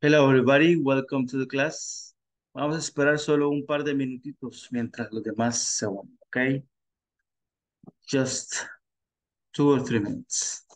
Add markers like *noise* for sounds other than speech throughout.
Hello everybody, welcome to the class. Vamos a esperar solo un par de minutitos mientras los demás se unen, ¿ok? Just two or three minutes.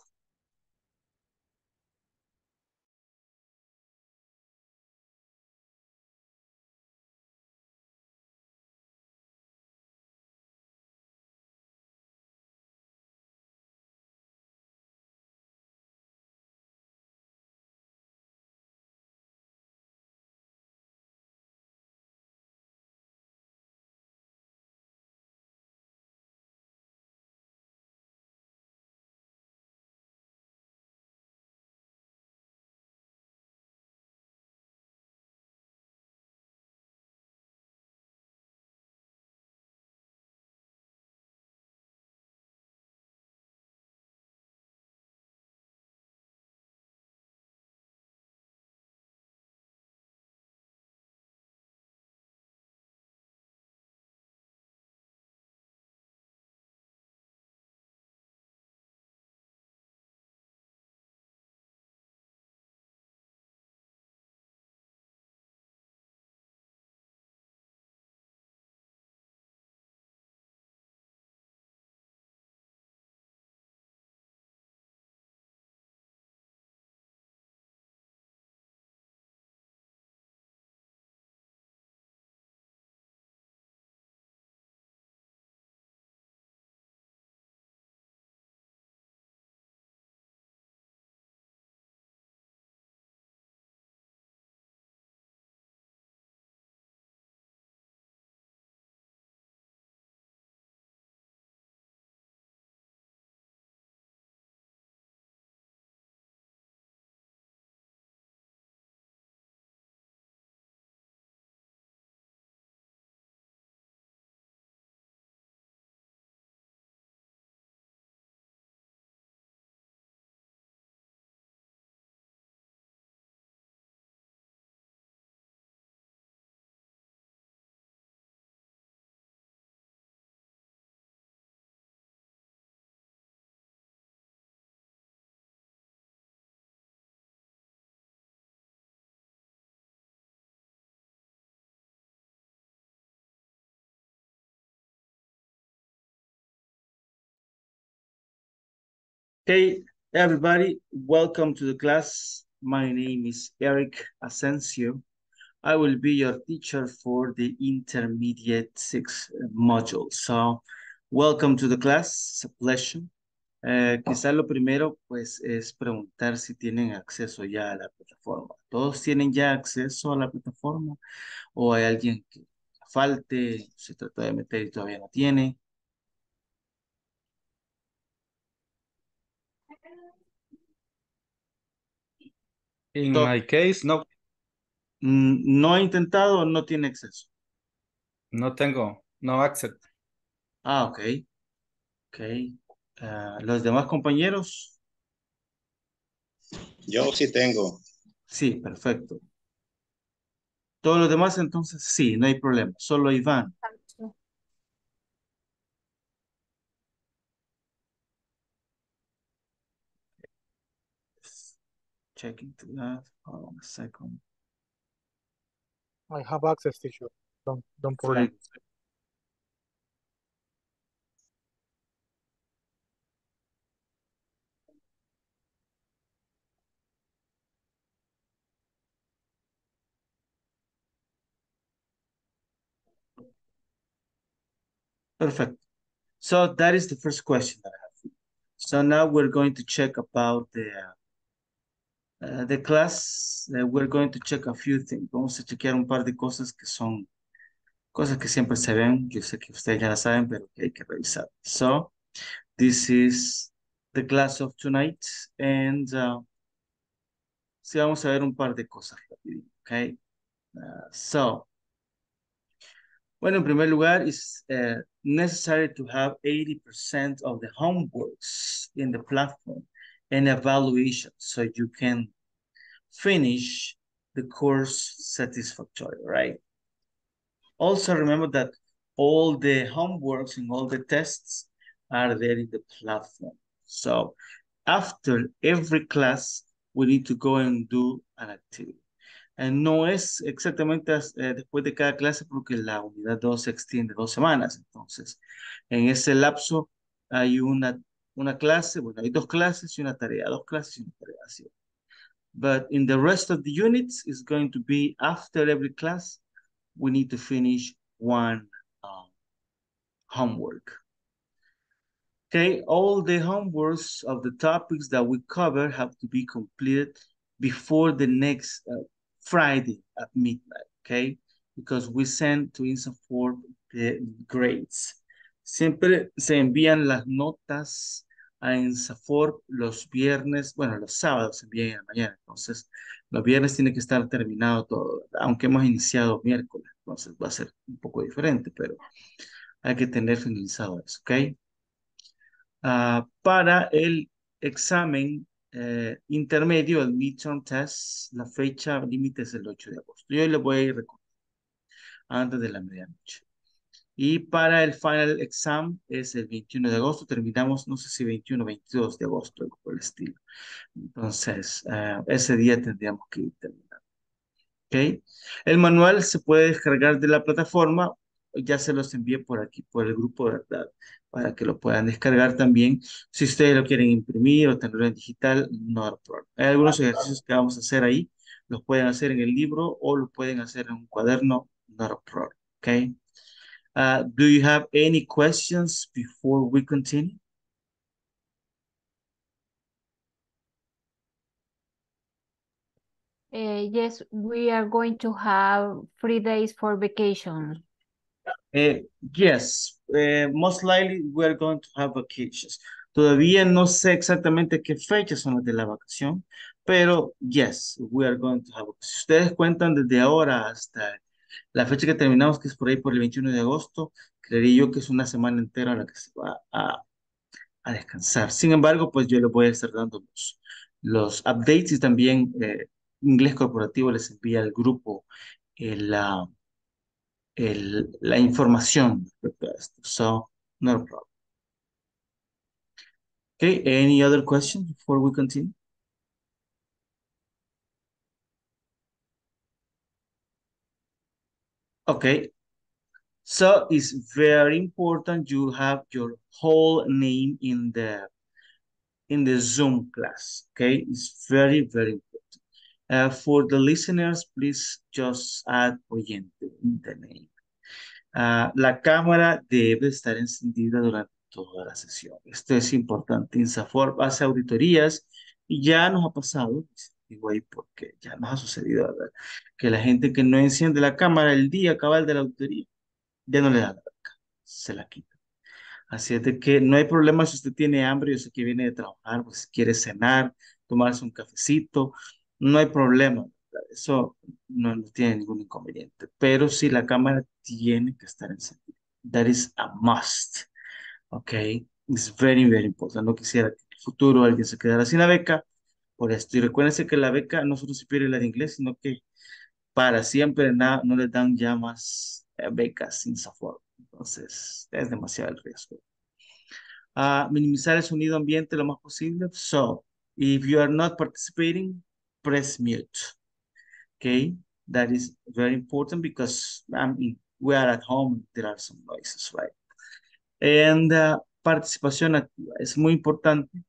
Hey, everybody, welcome to the class. My name is Eric Asensio. I will be your teacher for the intermediate six module. So, welcome to the class. It's a pleasure. Eh, lo primero, pues, es preguntar si tienen acceso ya a la plataforma. ¿Todos tienen ya acceso a la plataforma? ¿O hay alguien que falte, se trata de meter y todavía no tiene? In To- my case, no, Mm, ¿No ha intentado no tiene acceso? no tengo, no access. Ah, ok. Ok. Ah, ¿los demás compañeros? Yo sí tengo. Sí, perfecto. Todos los demás, entonces, sí, no hay problema. Solo Iván. Checking to that. Hold on a second. I have access, teacher. Don't, don't worry. Perfect. So that is the first question that I have. So now we're going to check about the the class. Uh, we're going to check a few things. Vamos a chequear un par de cosas que son cosas que siempre se ven. Yo sé que ustedes ya la saben, pero que hay que revisar. So this is the class of tonight, and uh, sí vamos a ver un par de cosas okay? Uh, so Bueno, en primer lugar, it's necessary to have 80% of the homeworks in the platform and evaluation so you can finish the course satisfactory, right? Also remember that all the homeworks and all the tests are there in the platform. So after every class, we need to go and do an activity. And no es exactamente eh, después de cada clase porque la unidad 2 se extiende dos semanas. Entonces, en ese lapso hay una, una clase, bueno, hay dos clases y una tarea, dos clases y una tarea. Así. But in the rest of the units, it's going to be after every class, we need to finish one um, homework. Okay, all the homeworks of the topics that we cover have to be completed before the next uh, Friday at midnight, okay? Because we send to INSAFORP the grades. Siempre se envían las notas a INSAFORP los viernes, bueno, los sábados se envían en la mañana, entonces los viernes tiene que estar terminado todo, aunque hemos iniciado miércoles, entonces va a ser un poco diferente, pero hay que tener finalizado eso, ¿ok? Ah, para el examen eh, intermedio, el midterm test, la fecha límite es el 8 de agosto. Yo le voy a ir recordando antes de la medianoche. Y para el final exam es el 21 de agosto. Terminamos, no sé si 21 o 22 de agosto, algo por el estilo. Entonces, eh, ese día tendríamos que terminar. ¿Ok? El manual se puede descargar de la plataforma. Ya se los envié por aquí, por el grupo, ¿verdad? para que lo puedan descargar también. Si ustedes lo quieren imprimir o tenerlo en digital, no hay problema. Hay algunos ejercicios que vamos a hacer ahí, los pueden hacer en el libro o lo pueden hacer en un cuaderno, no hay problema. Okay. Uh, do you have any questions before we continue? Uh, yes, we are going to have three days for vacation. Uh, yes, uh, most likely we are going to have vacations. Todavía no sé exactamente qué fechas son las de la vacación, pero yes, we are going to have. Si ustedes cuentan desde ahora hasta la fecha que terminamos, que es por ahí por el 21 de agosto, creería yo que es una semana entera la que se va a, descansar. Sin embargo, pues yo les voy a estar dando los, updates y también eh, Inglés Corporativo les envía al grupo la el, la información respecto. So, no problem. Okay, any other questions before we continue? Okay, so it's very important you have your whole name in the in the Zoom class. Okay, it's very very important. Uh, for the listeners, please just add oyente in the name. Uh, la cámara debe estar encendida durante toda la sesión. Esto es importante. INSAFOR hace auditorías y ya nos ha pasado, porque ya nos ha sucedido, ¿verdad? Que la gente que no enciende la cámara el día cabal de la auditoría, ya no le da la se la quita. Así es de que no hay problema si usted tiene hambre, yo sé que viene de trabajar, pues quiere cenar, tomarse un cafecito, no hay problema, eso no, no, tiene ningún inconveniente. Pero si la cámara tiene que estar encendida. That is a must. Ok. It's very, very important. No quisiera que en el futuro alguien se quedara sin la beca Y recuérdense que la beca no solo se pierde la de inglés, sino que para siempre nada, no le dan ya más eh, becas sin SAFOR. Entonces, es demasiado el riesgo. Minimizar el sonido ambiente lo más posible. So, if you are not participating, press mute. Okay, that is very important because I mean, we are at home, there are some noises, right? And uh, participación activa. Es muy importante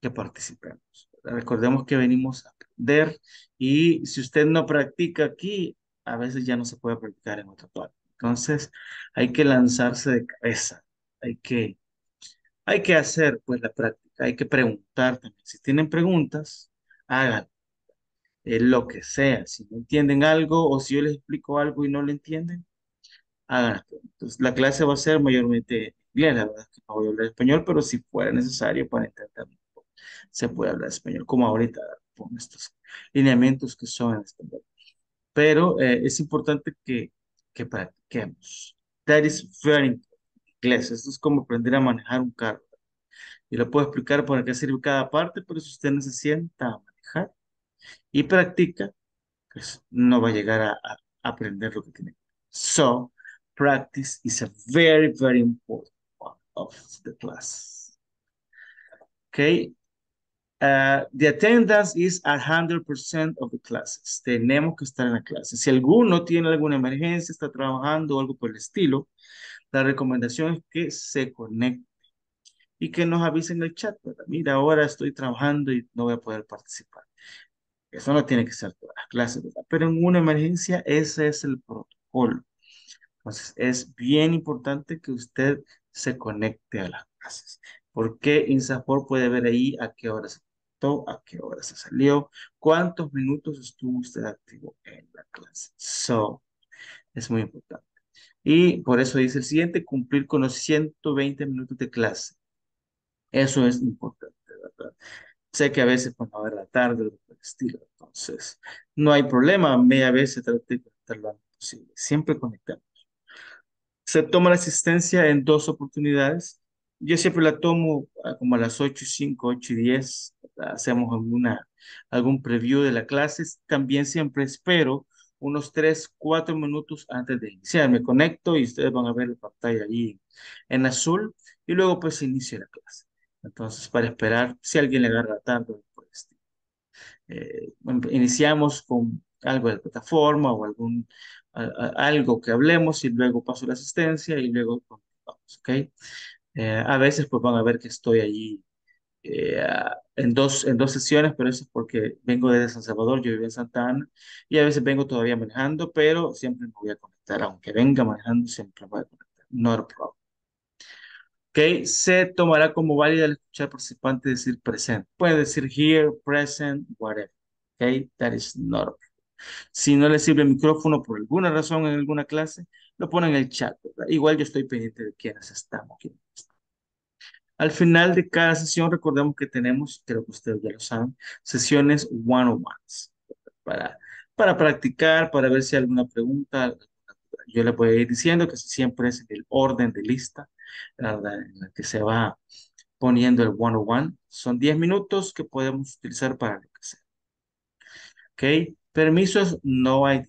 que participemos. Recordemos que venimos a aprender y si usted no practica aquí, a veces ya no se puede practicar en otra parte. Entonces, hay que lanzarse de cabeza. Hay que, hay que hacer pues la práctica. Hay que preguntar también. Si tienen preguntas, háganlo lo que sea. Si no entienden algo o si yo les explico algo y no lo entienden, hagan Entonces, la clase va a ser mayormente bien, la verdad es que no voy a hablar español, pero si fuera necesario para entender, se puede hablar español, como ahorita con estos lineamientos que son en español. Pero eh, es importante que, que practiquemos. That is very important. Inglés, esto es como aprender a manejar un carro. Y lo puedo explicar para qué sirve cada parte, pero si usted no se sienta a manejar, y practica, pues no va a llegar a, a aprender lo que tiene. So, practice is a very, very important part of the class. Okay. Uh, the attendance is 100% of the classes. Tenemos que estar en la clase. Si alguno tiene alguna emergencia, está trabajando o algo por el estilo, la recomendación es que se conecte y que nos avisen en el chat. ¿verdad? Mira, ahora estoy trabajando y no voy a poder participar. Eso no tiene que ser todas las clases, ¿verdad? Pero en una emergencia ese es el protocolo. Entonces, es bien importante que usted se conecte a las clases. Porque INSAFOR puede ver ahí a qué hora se conectó, a qué hora se salió, cuántos minutos estuvo usted activo en la clase. So, es muy importante. Y por eso dice el siguiente, cumplir con los 120 minutos de clase. Eso es importante, ¿verdad? Sé que a veces a haber la tarde o estilo, entonces no hay problema, media vez se trata de conectar lo antes posible, siempre conectamos. Se toma la asistencia en dos oportunidades. Yo siempre la tomo ah, como a las 8 y 5, 8 y 10. Hacemos alguna, algún preview de la clase. También siempre espero unos 3, 4 minutos antes de iniciar. Me conecto y ustedes van a ver la pantalla ahí en azul y luego pues inicia la clase. Entonces, para esperar si alguien le agarra tanto, pues eh, iniciamos con algo de plataforma o algún algo que hablemos y luego paso la asistencia y luego continuamos, ¿ok? Eh, a veces pues van a ver que estoy allí eh, en, dos, en dos sesiones, pero eso es porque vengo desde San Salvador, yo vivo en Santa Ana, y a veces vengo todavía manejando, pero siempre me voy a conectar, aunque venga manejando, siempre me voy a conectar, no hay problema. Ok, se tomará como válida al escuchar participante decir present. Puede decir here, present, whatever. Ok, that is not a problem. Si no le sirve el micrófono por alguna razón en alguna clase, lo pone en el chat. Igual yo estoy pendiente de quiénes estamos. Al final de cada sesión, recordemos que tenemos, creo que ustedes ya lo saben, sesiones one-on-ones para, para practicar, para ver si hay alguna pregunta. Yo le voy a ir diciendo que siempre es el orden de lista en la que se va poniendo el one-on-one. Son 10 minutos que podemos utilizar para lo que sea. ¿Ok? Permisos no hay.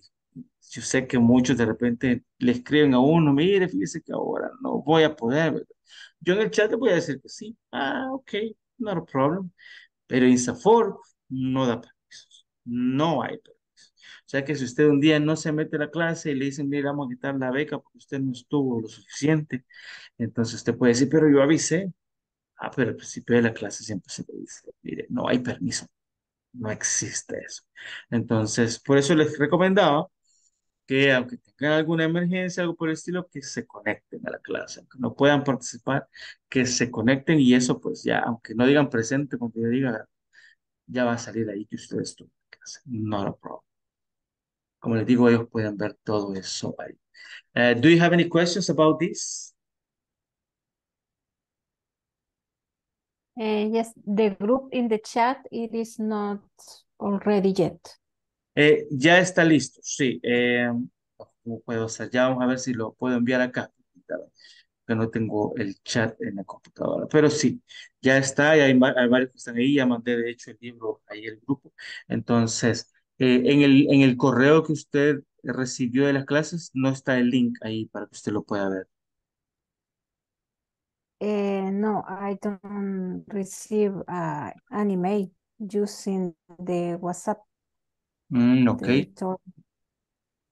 Yo sé que muchos de repente le escriben a uno, mire, fíjese que ahora no voy a poder. Yo en el chat le voy a decir que sí. Ah, ok, no hay problema. Pero INSAFOR no da permisos. No hay permisos. O sea que si usted un día no se mete a la clase y le dicen, mire, vamos a quitar la beca porque usted no estuvo lo suficiente, entonces usted puede decir, pero yo avisé. Ah, pero al principio de la clase siempre se le dice, mire, no hay permiso. No existe eso. Entonces, por eso les recomendaba que aunque tengan alguna emergencia, algo por el estilo, que se conecten a la clase, no puedan participar, que se conecten y eso pues ya, aunque no digan presente, cuando yo diga, ya va a salir ahí que ustedes clase. No a problem. Como les digo, ellos pueden ver todo eso ahí. Uh, do you have any questions about this? Uh, yes, the group in the chat, it is not already yet. Eh, ya está listo, sí. Eh, ¿Cómo puedo hacer? Ya vamos a ver si lo puedo enviar acá. Que no tengo el chat en la computadora. Pero sí, ya está. Y hay, hay varios que están ahí. Ya mandé, de hecho, el libro ahí el grupo. Entonces, eh, en, el, en el correo que usted recibió de las clases, no está el link ahí para que usted lo pueda ver. Uh, no, I don't receive uh, an email using the WhatsApp. Mm, ok.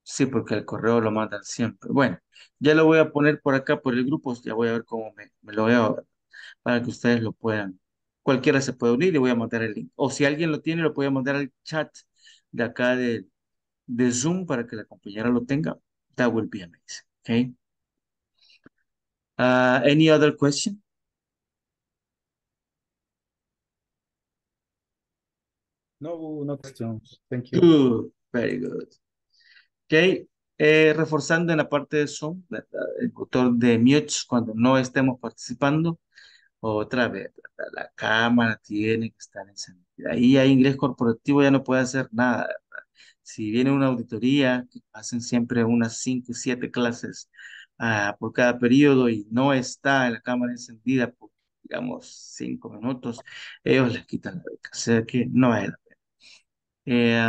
Sí, porque el correo lo mandan siempre. Bueno, ya lo voy a poner por acá por el grupo. Ya voy a ver cómo me, me lo veo para que ustedes lo puedan. Cualquiera se puede unir y voy a mandar el link. O si alguien lo tiene, lo puede mandar al chat de acá de, de Zoom para que la compañera lo tenga. That will be amazing. Okay. Uh, any other question? No, no questions. Thank you. Good, very good. Ok, eh, reforzando en la parte de Zoom, el botón de mute cuando no estemos participando. Otra vez, la cámara tiene que estar encendida. Ahí hay inglés corporativo, ya no puede hacer nada. Si viene una auditoría, que hacen siempre unas 5 o 7 clases ah, por cada periodo y no está la cámara encendida por, digamos, 5 minutos, ellos les quitan la beca. O sea que no hay. Eh,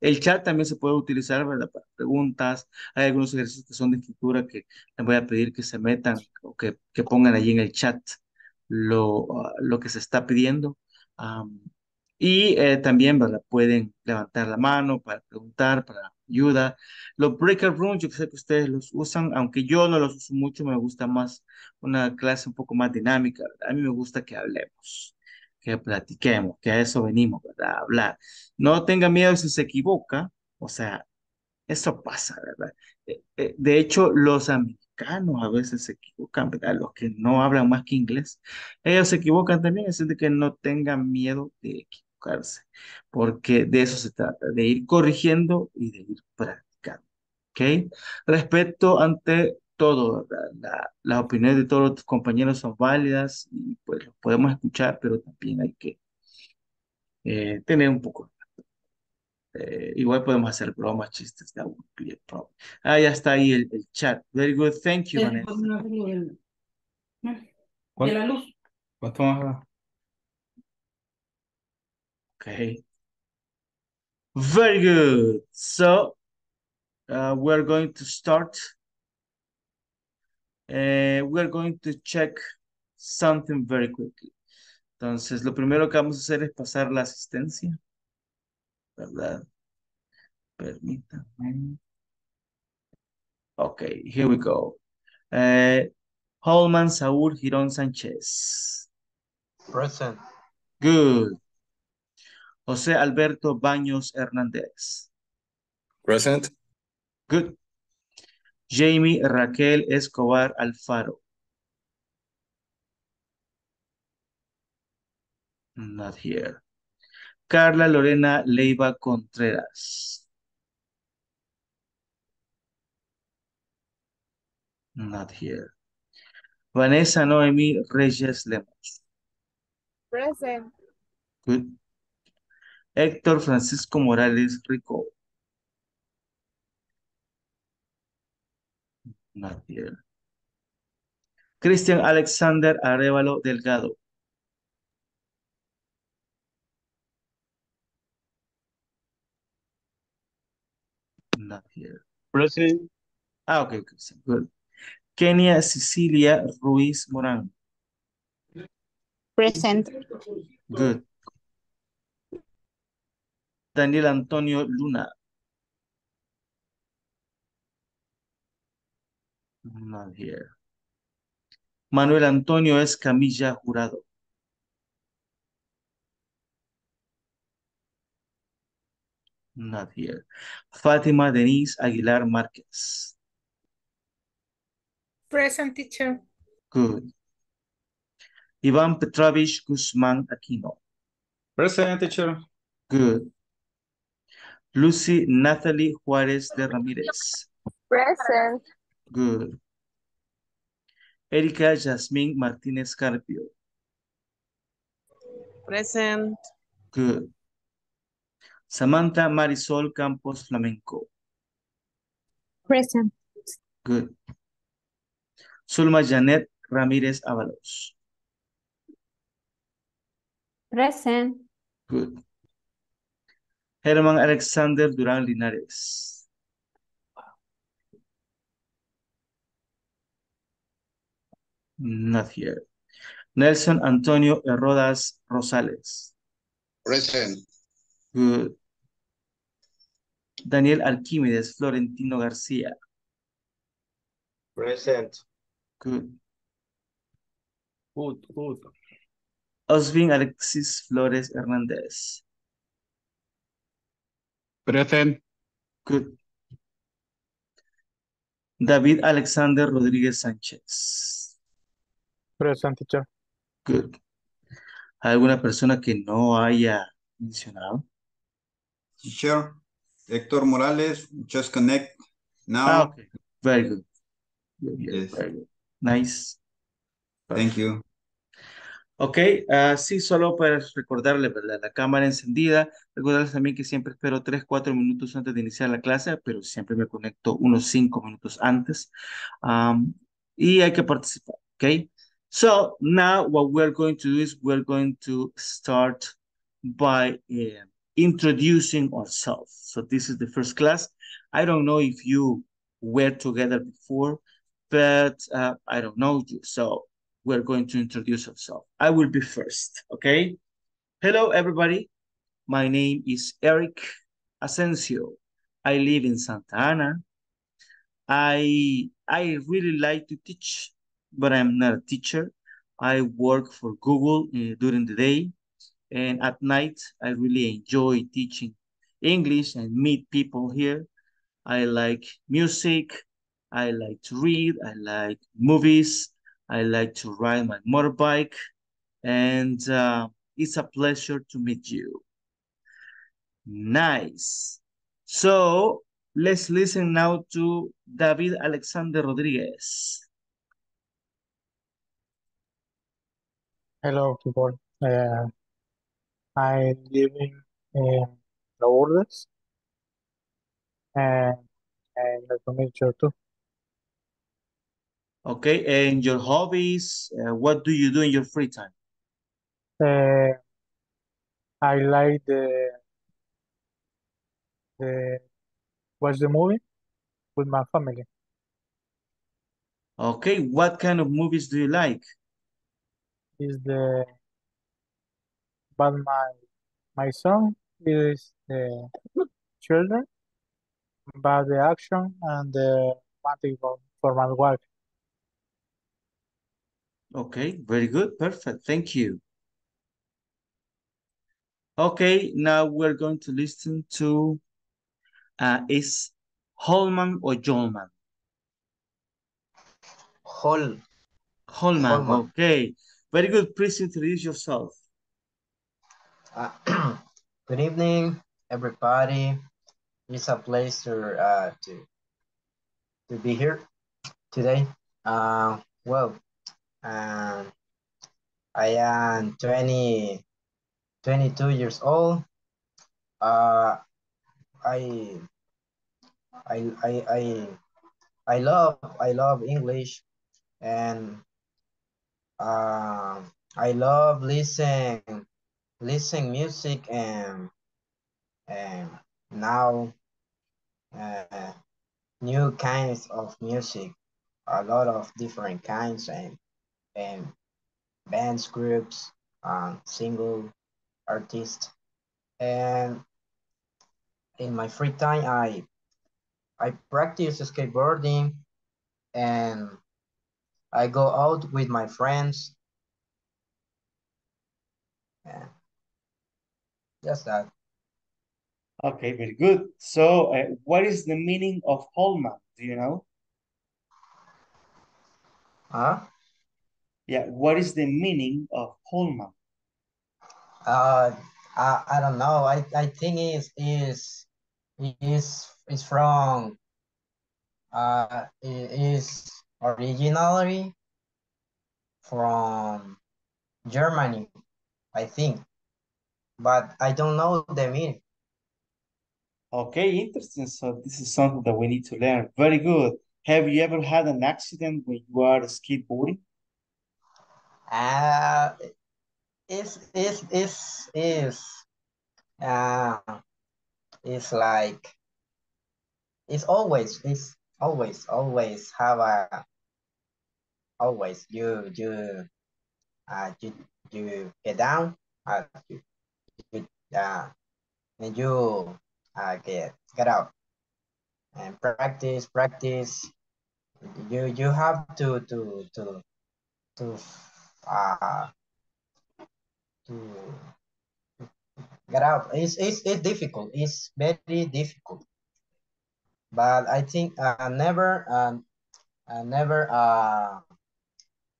el chat también se puede utilizar. Para preguntas. Hay algunos ejercicios que son de escritura que les voy a pedir que se metan o que, que pongan allí en el chat lo, ah, lo que se está pidiendo. Am, y eh, también. Pueden levantar la mano para preguntar, para ayuda. Los breakout rooms, yo sé que ustedes los usan, aunque yo no los uso mucho, me gusta más una clase un poco más dinámica. A mí me gusta que hablemos, que platiquemos, que a eso venimos, ¿verdad? Hablar. No tenga miedo si se equivoca, o sea, eso pasa, ¿verdad? Eh, eh, De hecho, los americanos a veces se equivocan, ¿verdad? Los que no hablan más que inglés, ellos se equivocan también, así que no tengan miedo de equivocarse, porque de eso se trata, de ir corrigiendo y de ir practicando, ¿ok? Respeto ante todo, ¿verdad? La, las opiniones de todos los compañeros son válidas y pues los podemos escuchar, pero también hay que eh, tener un poco eh, igual podemos hacer bromas, chistes. That would be a problem. Ah, ya está ahí el, el chat. Very good. Thank you, Vanessa. De ¿Cuál- la luz. ¿Cuánto más? Okay. Very good. So, uh, we're going to start. Uh, we're going to check something very quickly. Entonces, lo primero que vamos a hacer es pasar la asistencia. ¿Verdad? Permítanme. Okay, here we go. Uh, Holman Saúl Girón Sánchez. Present. Good. José Alberto Baños Hernández. Present. Good. Jamie Raquel Escobar Alfaro. Not here. Carla Lorena Leiva Contreras. Not here. Vanessa Noemi Reyes Lemos. Present. Good. Héctor Francisco Morales Rico. Not here. Cristian Alexander Arevalo Delgado. Not here. Present. Ah, okay, okay, so good. Kenia Cecilia Ruiz Morán. Present. Good. Daniel Antonio Luna. Not here. Manuel Antonio Escamilla Jurado. Not here. Fátima Denise Aguilar Márquez. Present teacher. Good. Iván Petrovich Guzmán Aquino. Present, teacher. Good. Lucy Natalie Juárez de Ramírez. Present. Good. Erika Yasmín Martínez Carpio. Present. Good. Samantha Marisol Campos Flamenco. Present. Good. Zulma Janet Ramírez Ábalos. Present. Good. Herman Alexander Durán Linares. Not here. Nelson Antonio Herrodas Rosales. Present. Good. Daniel Arquímedes Florentino García. Present. Good. Good, good. Osvin Alexis Flores Hernández. Present. Good. David Alexander Rodríguez Sánchez. Present teacher. Good. ¿Alguna persona que no haya mencionado? Teacher, Héctor Morales, just connect now. Ah, okay. Very good. Yes. Very good. Nice. Thank you. Ok, ah, sí, solo para recordarle, ¿verdad? La cámara encendida. Recordarles también que siempre espero 3, 4 minutos antes de iniciar la clase, pero siempre me conecto unos 5 minutos antes. Y hay que participar, ¿ok? So, now what we're going to do is we're going to start by eh, introducing ourselves. So, this is the first class. I don't know if you were together before, but uh, I don't know you. So, we're going to introduce ourselves. I will be first, okay? Hello, everybody. My name is Eric Ascencio. I live in Santa Ana. I I really like to teach, but I'm not a teacher. I work for Google uh, during the day, and at night I really enjoy teaching English and meet people here. I like music. I like to read. I like movies. I like to ride my motorbike, and uh, it's a pleasure to meet you. Nice. So let's listen now to David Alexander Rodriguez. Hello, people. Uh, I'm living in Lourdes. And, and nice to meet you too. Okay, and your hobbies, uh, what do you do in your free time? Uh, I like the the watch the movie with my family. Okay, what kind of movies do you like? Is the but my my son is the children, but the action and the romantic for, for my wife. Okay, very good, perfect, thank you. Okay, now we're going to listen to, uh, is Holman or Jolman? Hol, Holman, Holman. okay. Very good, please introduce yourself. uh, *clears throat* good evening, everybody. It's a pleasure uh, to to be here today. Uh, well, um, I am 20, 22 years old. Uh, I, I, I, I, I love, I love English, and uh, I love listening, listen music, and and now uh, new kinds of music, a lot of different kinds, and and bands, groups, um, single artists, and in my free time, I I practice skateboarding, and I go out with my friends. Yeah. just that. Okay, very good. So, uh, what is the meaning of Holman? Do you know? Huh? Yeah, what is the meaning of Holman? Uh, I, I don't know. I, I think is is is is from uh is originally from Germany, I think, but I don't know the meaning. Okay, interesting. So this is something that we need to learn. Very good. Have you ever had an accident when you are skateboarding? Uh, it's it's it's is uh it's like it's always it's always always have a always you you uh you you get down uh you, you uh and you uh get get out and practice practice. You you have to to to to uh to get out it's it's, it's difficult. It's very difficult. But i think uh never um uh, never uh,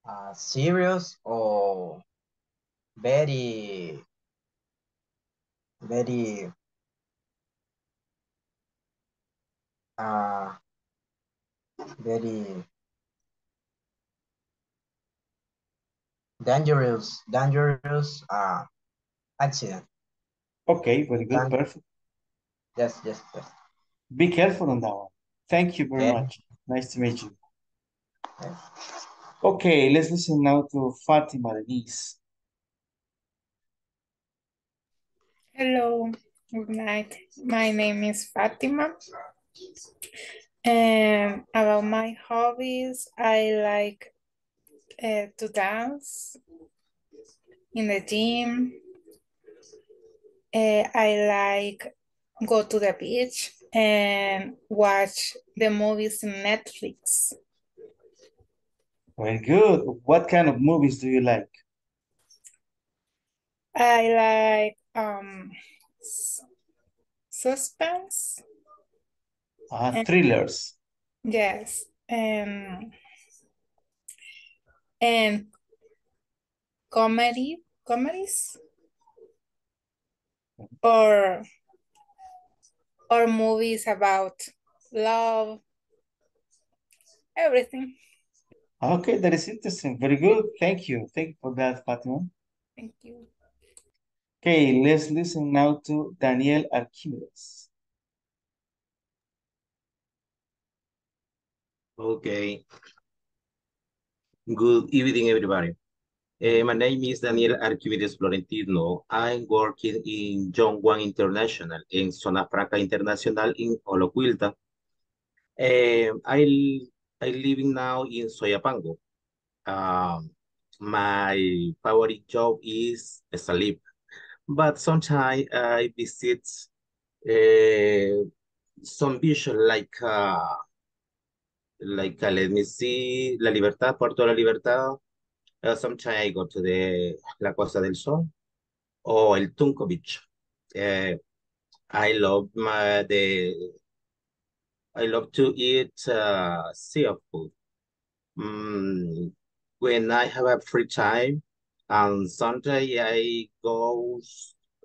uh serious or very very uh very dangerous dangerous uh accident Okay, very good. Perfect. yes yes yes Be careful on that one. Thank you very much. Nice to meet you. yes. Okay, let's listen now to Fatima Denise. Hello, good night. My name is Fatima. And about my hobbies, I like uh, to dance in the gym, Uh, I like go to the beach and watch the movies in Netflix. Very good. What kind of movies do you like? I like um suspense. Uh, And- thrillers. Yes, and and comedy comedies or or movies about love, everything. Okay, that is interesting. Very good. Thank you. Thank you for that, Fatima. Thank you. Okay, let's listen now to Daniel Archimedes. Okay. Good evening, everybody. Eh, my name is Daniel Archimedes Florentino. I'm working in John Juan International in Zona Franca Internacional in Olocuilta. Eh, I, I living now in Soyapango. Um, my favorite job is sleep, but sometimes I visit uh, some beach like uh, like uh, let me see La Libertad, Puerto La Libertad. Uh, sometimes I go to the La Costa del Sol or El Tunco Beach. Uh, I love my the I love to eat uh, seafood. Mm, when I have a free time on Sunday, I go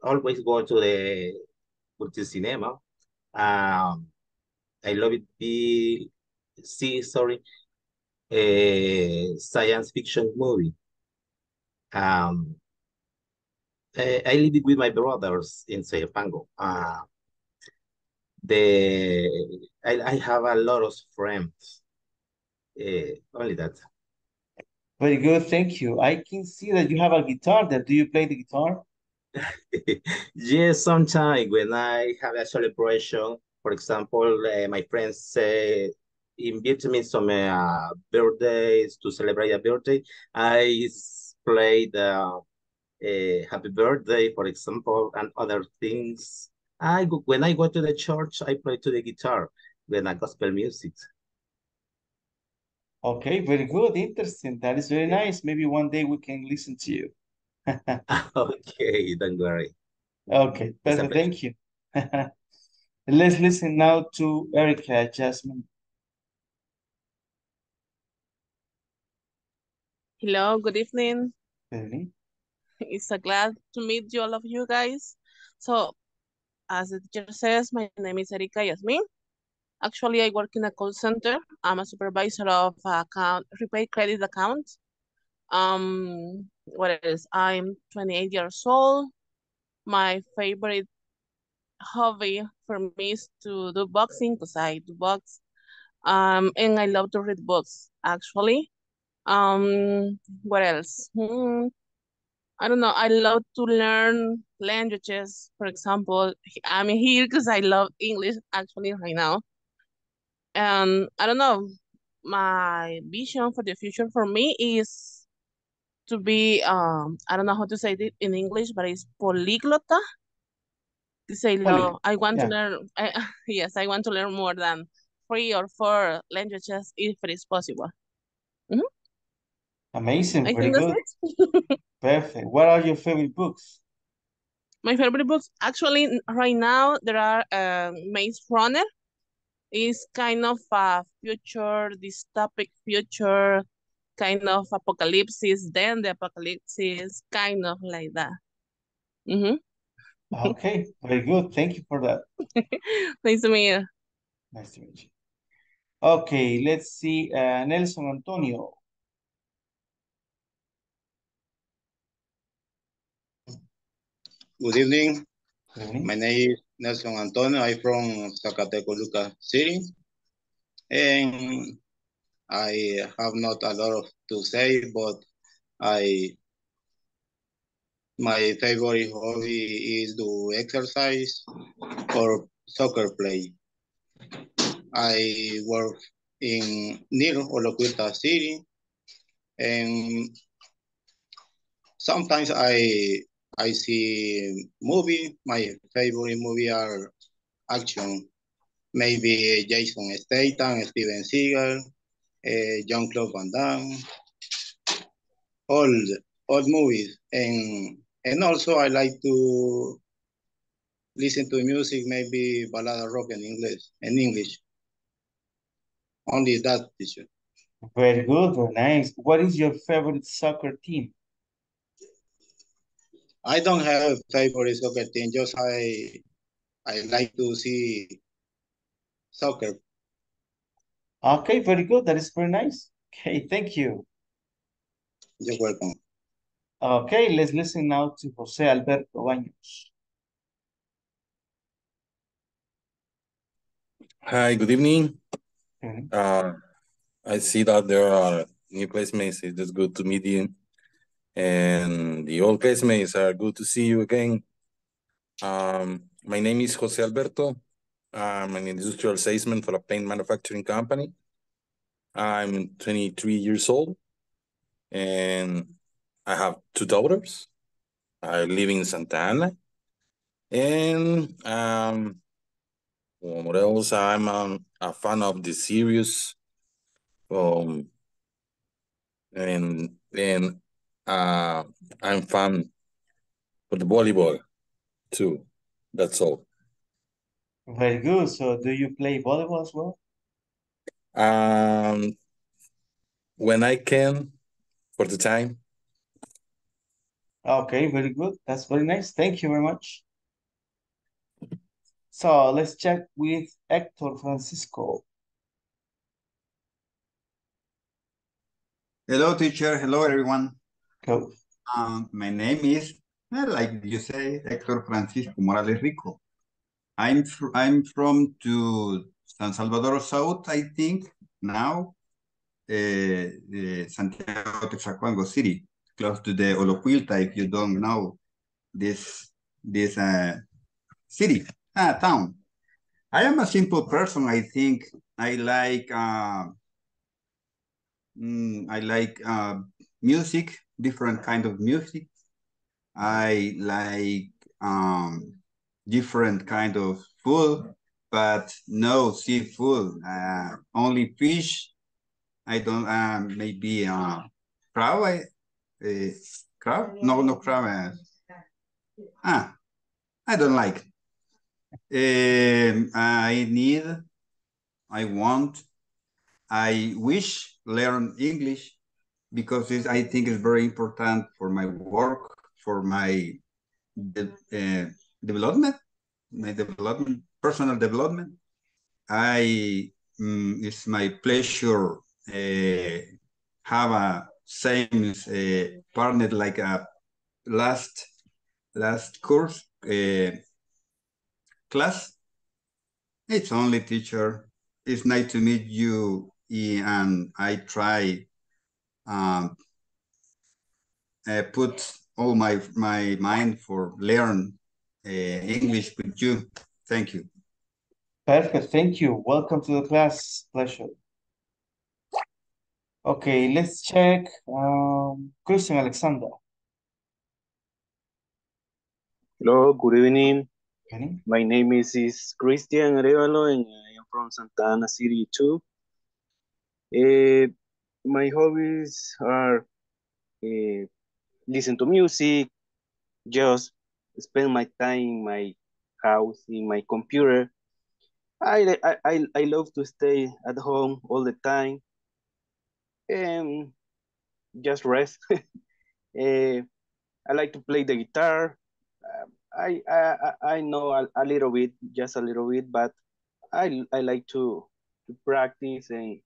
always go to the the cinema. Um, I love it. Be see sorry, a science fiction movie. Um, I, I live with my brothers in Soyapango. Uh, the I, I have a lot of friends. Uh, only that. Very good. Thank you. I can see that you have a guitar there. Do you play the guitar? *laughs* yes, sometimes when I have a celebration, for example, uh, my friends say, invite me some uh, birthdays to celebrate a birthday. I play the uh, happy birthday, for example, and other things. I go, when I go to the church, I play to the guitar when I gospel music. Okay, very good. Interesting. That is very nice. Maybe one day we can listen to you. *laughs* *laughs* okay, don't worry. Okay, It's perfect. Thank you. *laughs* Let's listen now to Erica Jasmine. Hello, good evening. Evening. It's a glad to meet you, all of you guys. So, as the teacher says, my name is Erika Yasmin. Actually, I work in a call center. I'm a supervisor of account, prepaid credit account. Um, what else? I'm 28 years old. My favorite hobby for me is to do boxing because I do box. Um, and I love to read books, actually. Um, what else? Hmm, I don't know. I love to learn languages. For example, I'm here because I love English actually right now. And I don't know, my vision for the future for me is to be, um, I don't know how to say it in English, but it's polyglota. To say, lo, I want to learn, I, *laughs* yes, I want to learn more than three or four languages if it is possible. Mhm. Amazing. I Very good. *laughs* Perfect. What are your favorite books? My favorite books, actually, right now, there are uh, Maze Runner. Is kind of a future, dystopic future, kind of apocalypse, then the apocalypse, kind of like that. hmm Okay, very good. Thank you for that. *laughs* nice to meet you. Nice to meet you. Okay, let's see. Uh, Nelson Antonio. Good evening. Good evening. My name is Nelson Antonio. I'm from Zacatecoluca City. And I have not a lot of to say, but I my favorite hobby is to exercise or soccer play. I work in near Olocuilta City and sometimes I I see movie. My favorite movie are action. Maybe Jason Statham, Steven Seagal, uh, Jean-Claude Van Damme, Old all movies, and and also I like to listen to music, maybe balada rock in English, in English. Only that, teacher. Very good, very nice. What is your favorite soccer team? I don't have a favorite soccer team, just I I like to see soccer. Okay, very good. That is very nice. Okay, thank you. You're welcome. Okay, let's listen now to Jose Alberto Baños. Hi, good evening. Mhm. Uh, I see that there are new placements. It's good to meet you. And the old classmates are good to see you again. Um, my name is Jose Alberto. I'm an industrial salesman for a paint manufacturing company. I'm 23 years old and I have two daughters. I live in Santa Ana. And um, what else? I'm a fan of the series. Um, and then uh, I'm fan for the volleyball too. That's all. Very good. So do you play volleyball as well? Um, when I can, for the time. Okay, very good. That's very nice. Thank you very much. So let's check with Hector Francisco. Hello, teacher. Hello, everyone. Go. Um, my name is, like you say, Hector Francisco Morales Rico. I'm fr I'm from to San Salvador South, I think, now, uh, uh, Santiago Texacuango City, close to the Olocuilta, if you don't know this this uh, city, ah, town. I am a simple person, I think. I like uh, mm, I like uh, music, different kind of music. I like um, different kind of food, but no seafood, uh, only fish. I don't, uh, maybe uh, crab, uh, crab? No, no crab. Uh, ah, I don't like. Um, I need, I want, I wish learn English because I think it's very important for my work, for my de uh, development, my development, personal development. I mm, it's my pleasure uh, have a same uh, partner like a last last course uh, class. It's only teacher. It's nice to meet you, and I try um, uh, put all my my mind for learn uh, English with you. Thank you. Perfect. Thank you. Welcome to the class. Pleasure. Okay, let's check. Um, Christian Alexander. Hello, good evening. Okay. My name is, is Christian Arevalo and I am from Santa Ana City too. Uh, my hobbies are uh, listen to music, just spend my time in my house, in my computer. I, I, I, I love to stay at home all the time and just rest. uh, *laughs* I like to play the guitar. Um, I, I, I know a, a little bit, just a little bit, but I, I like to, to practice and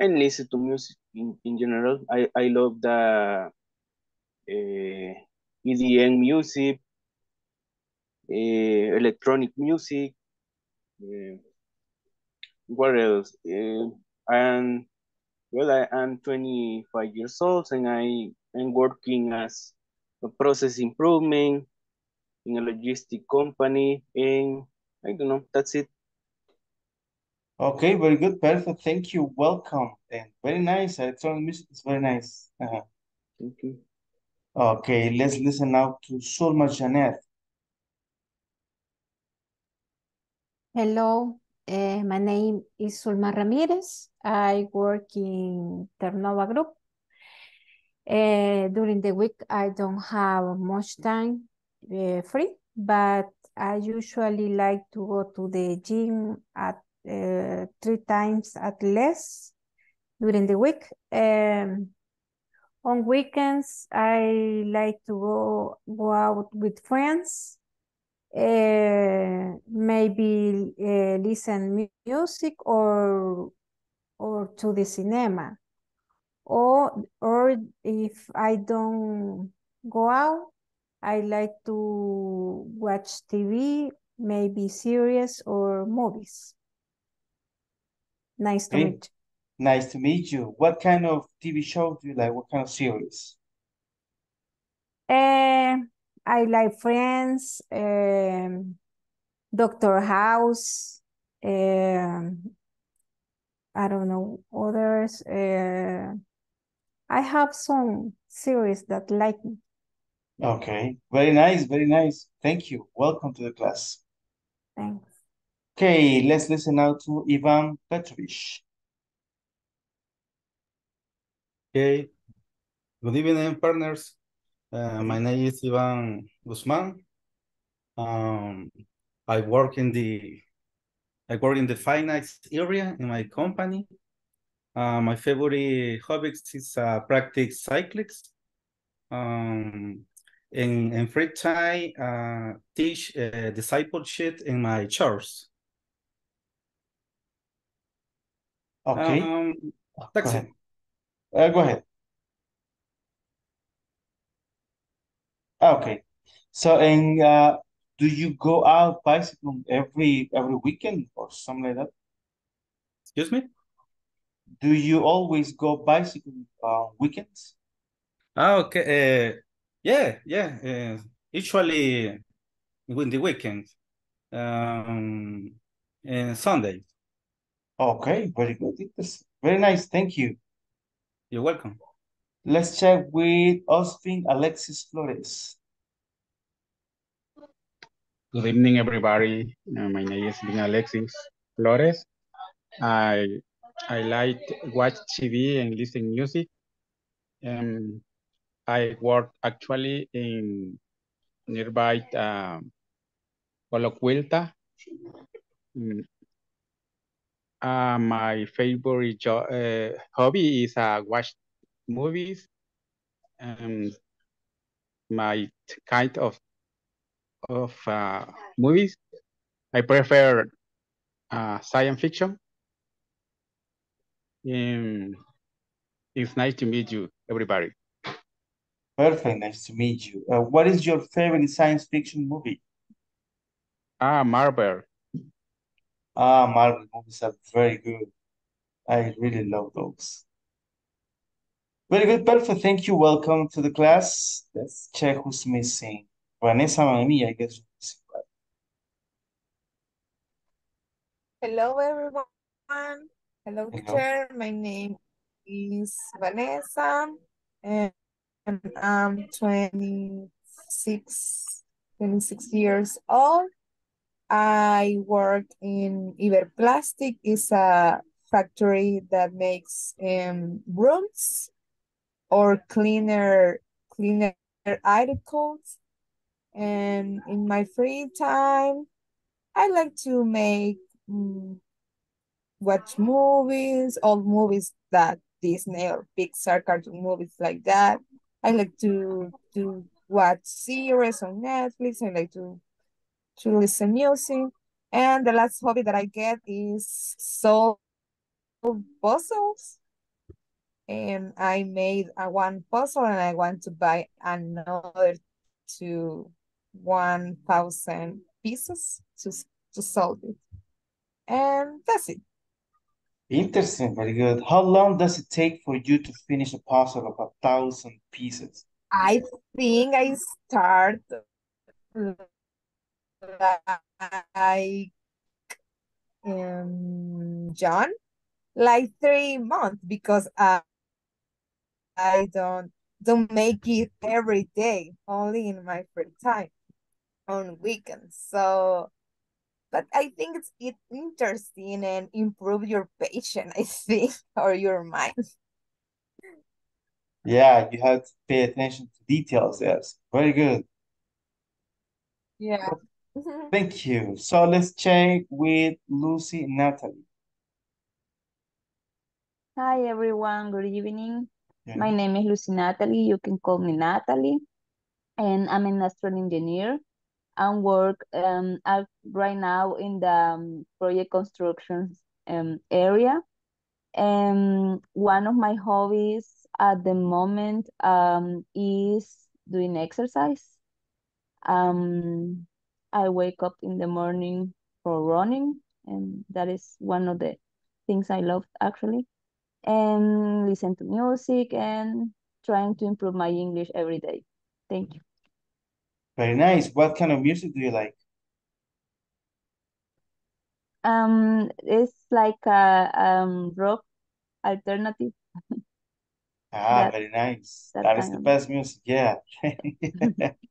and listen to music in, in general. I, I love the uh, EDM music, uh, electronic music. Uh, what else? Uh, and well, I am 25 years old and I am working as a process improvement in a logistic company. And I don't know, that's it. Okay, very good. Perfect. Thank you. Welcome. And very nice. Electronic music is very nice. Uh-huh. Thank you. Okay, let's listen now to Sulma Janet. Hello, uh, my name is Sulma Ramirez. I work in Ternova Group. Uh, during the week, I don't have much time uh, free, but I usually like to go to the gym at uh, three times at least during the week. Um, on weekends, I like to go, go out with friends, uh, maybe uh, listen music or or to the cinema. Or, or if I don't go out, I like to watch TV, maybe series or movies. Nice to Okay. meet Nice to meet you. What kind of TV show do you like? What kind of series? you. Eh, I like Friends, um, Doctor House, um, I don't know, others. Uh, I have some series that like me. Okay, very nice, very nice. Thank you. Welcome to the class. Thanks. Okay, let's listen now to Ivan Petrovich. Okay. Good evening, partners. Uh, my name is Ivan Guzman. Um, I work in the I work in the finance area in my company. Uh, my favorite hobbies is uh, practice cyclics. Um, in, in free time, uh, teach uh, discipleship in my church. Okay, Um, go ahead. Uh, go ahead. Okay, so and uh, do you go out bicycling every every weekend or something like that? Excuse me? Do you always go bicycling on weekends? Ah, okay. Uh, yeah, yeah. Uh, usually in the weekend, um, and Sunday. Okay, very good. It's very nice. Thank you. You're welcome. Let's check with Austin Alexis Flores. Good evening, everybody. Uh, my name is Lin Alexis Flores. I I like to watch TV and listen music. Um, I work actually in nearby um, Coloquilta. Uh, my favorite uh, hobby is uh, watch movies. Um, my kind of of uh, movies, I prefer uh, science fiction. Um, it's nice to meet you, everybody. Perfect. Nice to meet you. Uh, what is your favorite science fiction movie? Ah, Marvel. Ah, Marvel movies are very good. I really love those. Very good, perfect. Thank you. Welcome to the class. Let's check who's missing. Vanessa Mamie, I guess. you're missing, right? Hello, everyone. Hello, Hello. teacher. My name is Vanessa, and I'm 26, 26 years old. I work in Iberplastic. It's a factory that makes um, rooms or cleaner, cleaner articles. And in my free time, I like to make mm, watch movies, old movies that Disney or Pixar cartoon movies like that. I like to to watch series on Netflix. I like to to listen music. And the last hobby that I get is solve puzzles. And I made a one puzzle and I want to buy another to 1,000 pieces to, to solve it. And that's it. Interesting, very good. How long does it take for you to finish a puzzle of a thousand pieces? I think I start like um John, like three months because I I don't don't make it every day, only in my free time on weekends. So, but I think it's, it's interesting and improve your patience, *laughs* I think, or your mind. Yeah, you have to pay attention to details. Yes, very good. Yeah. Thank you. So let's check with Lucy and Natalie. Hi everyone, good evening. Yeah. My name is Lucy Natalie. You can call me Natalie. And I'm an industrial engineer. I work um at, right now in the um, project construction um area. And one of my hobbies at the moment um is doing exercise. Um I wake up in the morning for running, and that is one of the things I love actually and listen to music and trying to improve my English every day. Thank you. Very nice. What kind of music do you like? Um, it's like a um rock alternative. Ah, That- very nice. that That is the of best music. Yeah. *laughs* *laughs*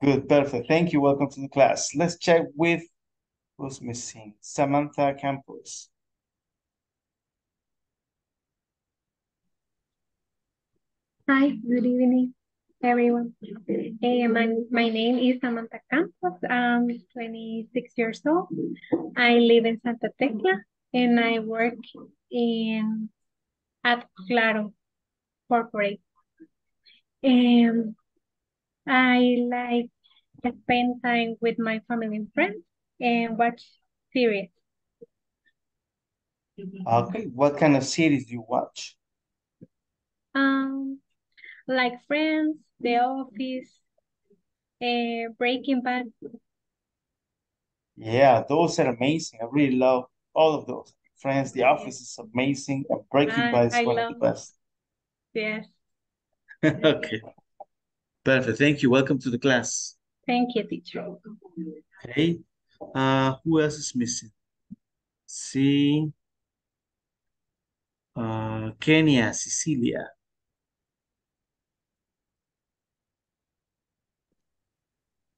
Good, perfect. Thank you. Welcome to the class. Let's check with who's missing. Samantha Campos. Hi, good evening, everyone. Eh, my, my name is Samantha Campos. I'm 26 years old. I live in Santa Tecla and I work in at Claro Corporate. And I like to spend time with my family and friends and watch series. Okay, what kind of series do you watch? Um, like Friends, The Office, uh, Breaking Bad. Yeah, those are amazing. I really love all of those. Friends, The Office is amazing, and Breaking I- Bad is I one of the best. Yes, *laughs* Okay. Perfect. Thank you. Welcome to the class. thank you, teacher. Okay. Uh, who else is missing? See. Uh, Kenya, Cecilia.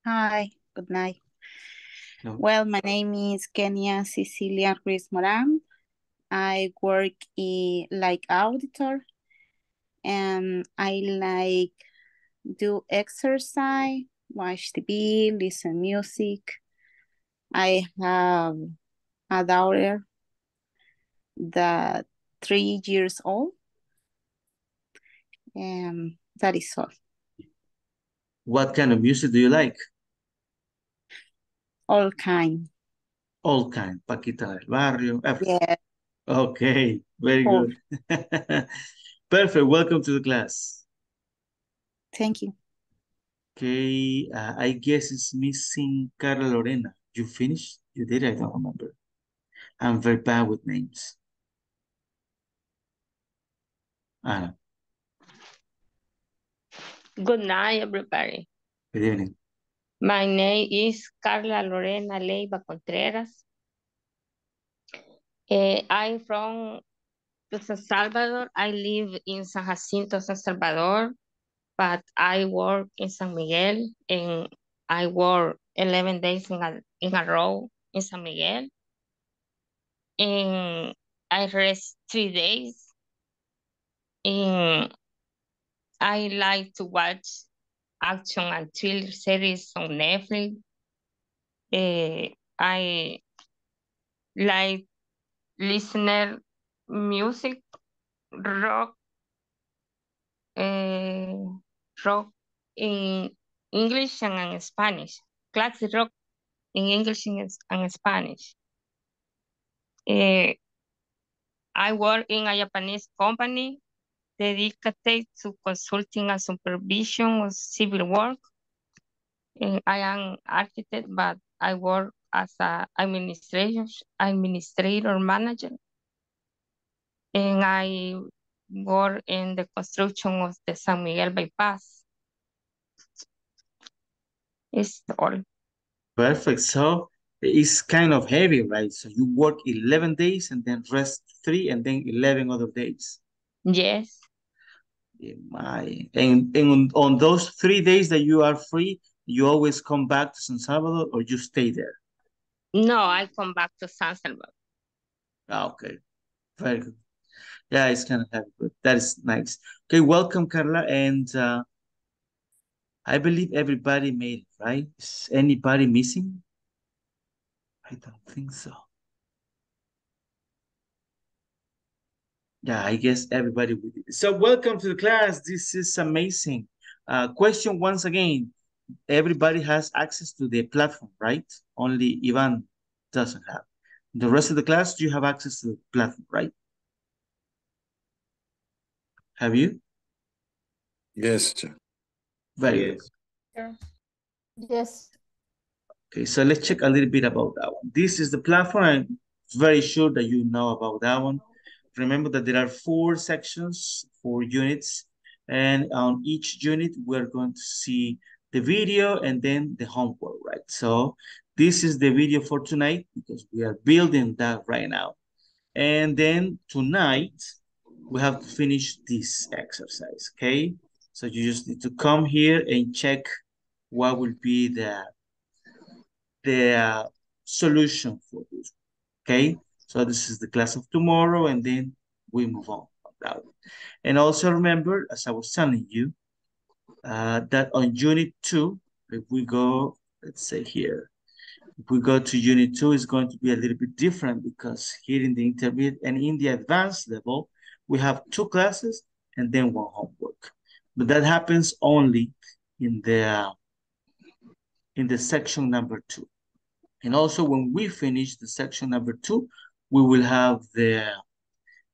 Hi, good night. No. Well, my name is Kenya Cecilia Ruiz Moran. I work in like auditor and I like do exercise, watch TV, listen music. I have a daughter that three years old. And that is all. What kind of music do you like? All kind. All kind. Paquita del Barrio. everything. Yeah. Okay, very Oh. good. *laughs* Perfect. Welcome to the class. Thank you. Okay, uh, I guess it's missing Carla Lorena. You finished? You did? I don't remember. I'm very bad with names. Anna, Good night, everybody. good evening. My name is Carla Lorena Leiva Contreras. Eh, I'm from San Salvador. I live in San Jacinto, San Salvador, but I work in San Miguel and I work 11 days in a, in a row in San Miguel. And I rest three days. And I like to watch action and thriller series on Netflix. Eh, I like listener music, rock, eh, rock in English and in Spanish, classic rock in English and, Spanish. Eh, I work in a Japanese company dedicated to consulting and supervision of civil work. And I am architect, but I work as a administration administrator manager. And I work in the construction of the San Miguel bypass. It's all. Perfect. So it's kind of heavy, right? So you work 11 days and then rest three and then 11 other days. Yes. My, and, and on those three days that you are free, you always come back to San Salvador or you stay there? No, I come back to San Salvador. Ah, okay, very good. Yeah, it's kind of heavy, but that is nice. Okay, welcome, Carla. And uh, I believe everybody made it, right? Is anybody missing? I don't think so. Yeah, I guess everybody will. So welcome to the class. This is amazing. Uh, question once again. Everybody has access to the platform, right? Only Ivan doesn't have. The rest of the class, Do you have access to the platform, right? Have you? Yes, sir. Very good. Sure. Yes. Okay, so let's check a little bit about that one. This is the platform. I'm very sure that you know about that one. Remember that there are four sections, four units, and on each unit, we're going to see the video and then the homework, right? So this is the video for tonight because we are building that right now. And then tonight, we have to finish this exercise, okay? So you just need to come here and check what will be the, the uh, solution for this, okay? So this is the class of tomorrow, and then we move on. And also remember, as I was telling you, uh, that on unit two, if we go, let's say here, if we go to unit two, it's going to be a little bit different because here in the intermediate and in the advanced level, we have two classes and then one homework. But that happens only in the in the section number two. And also when we finish the section number two, we will have the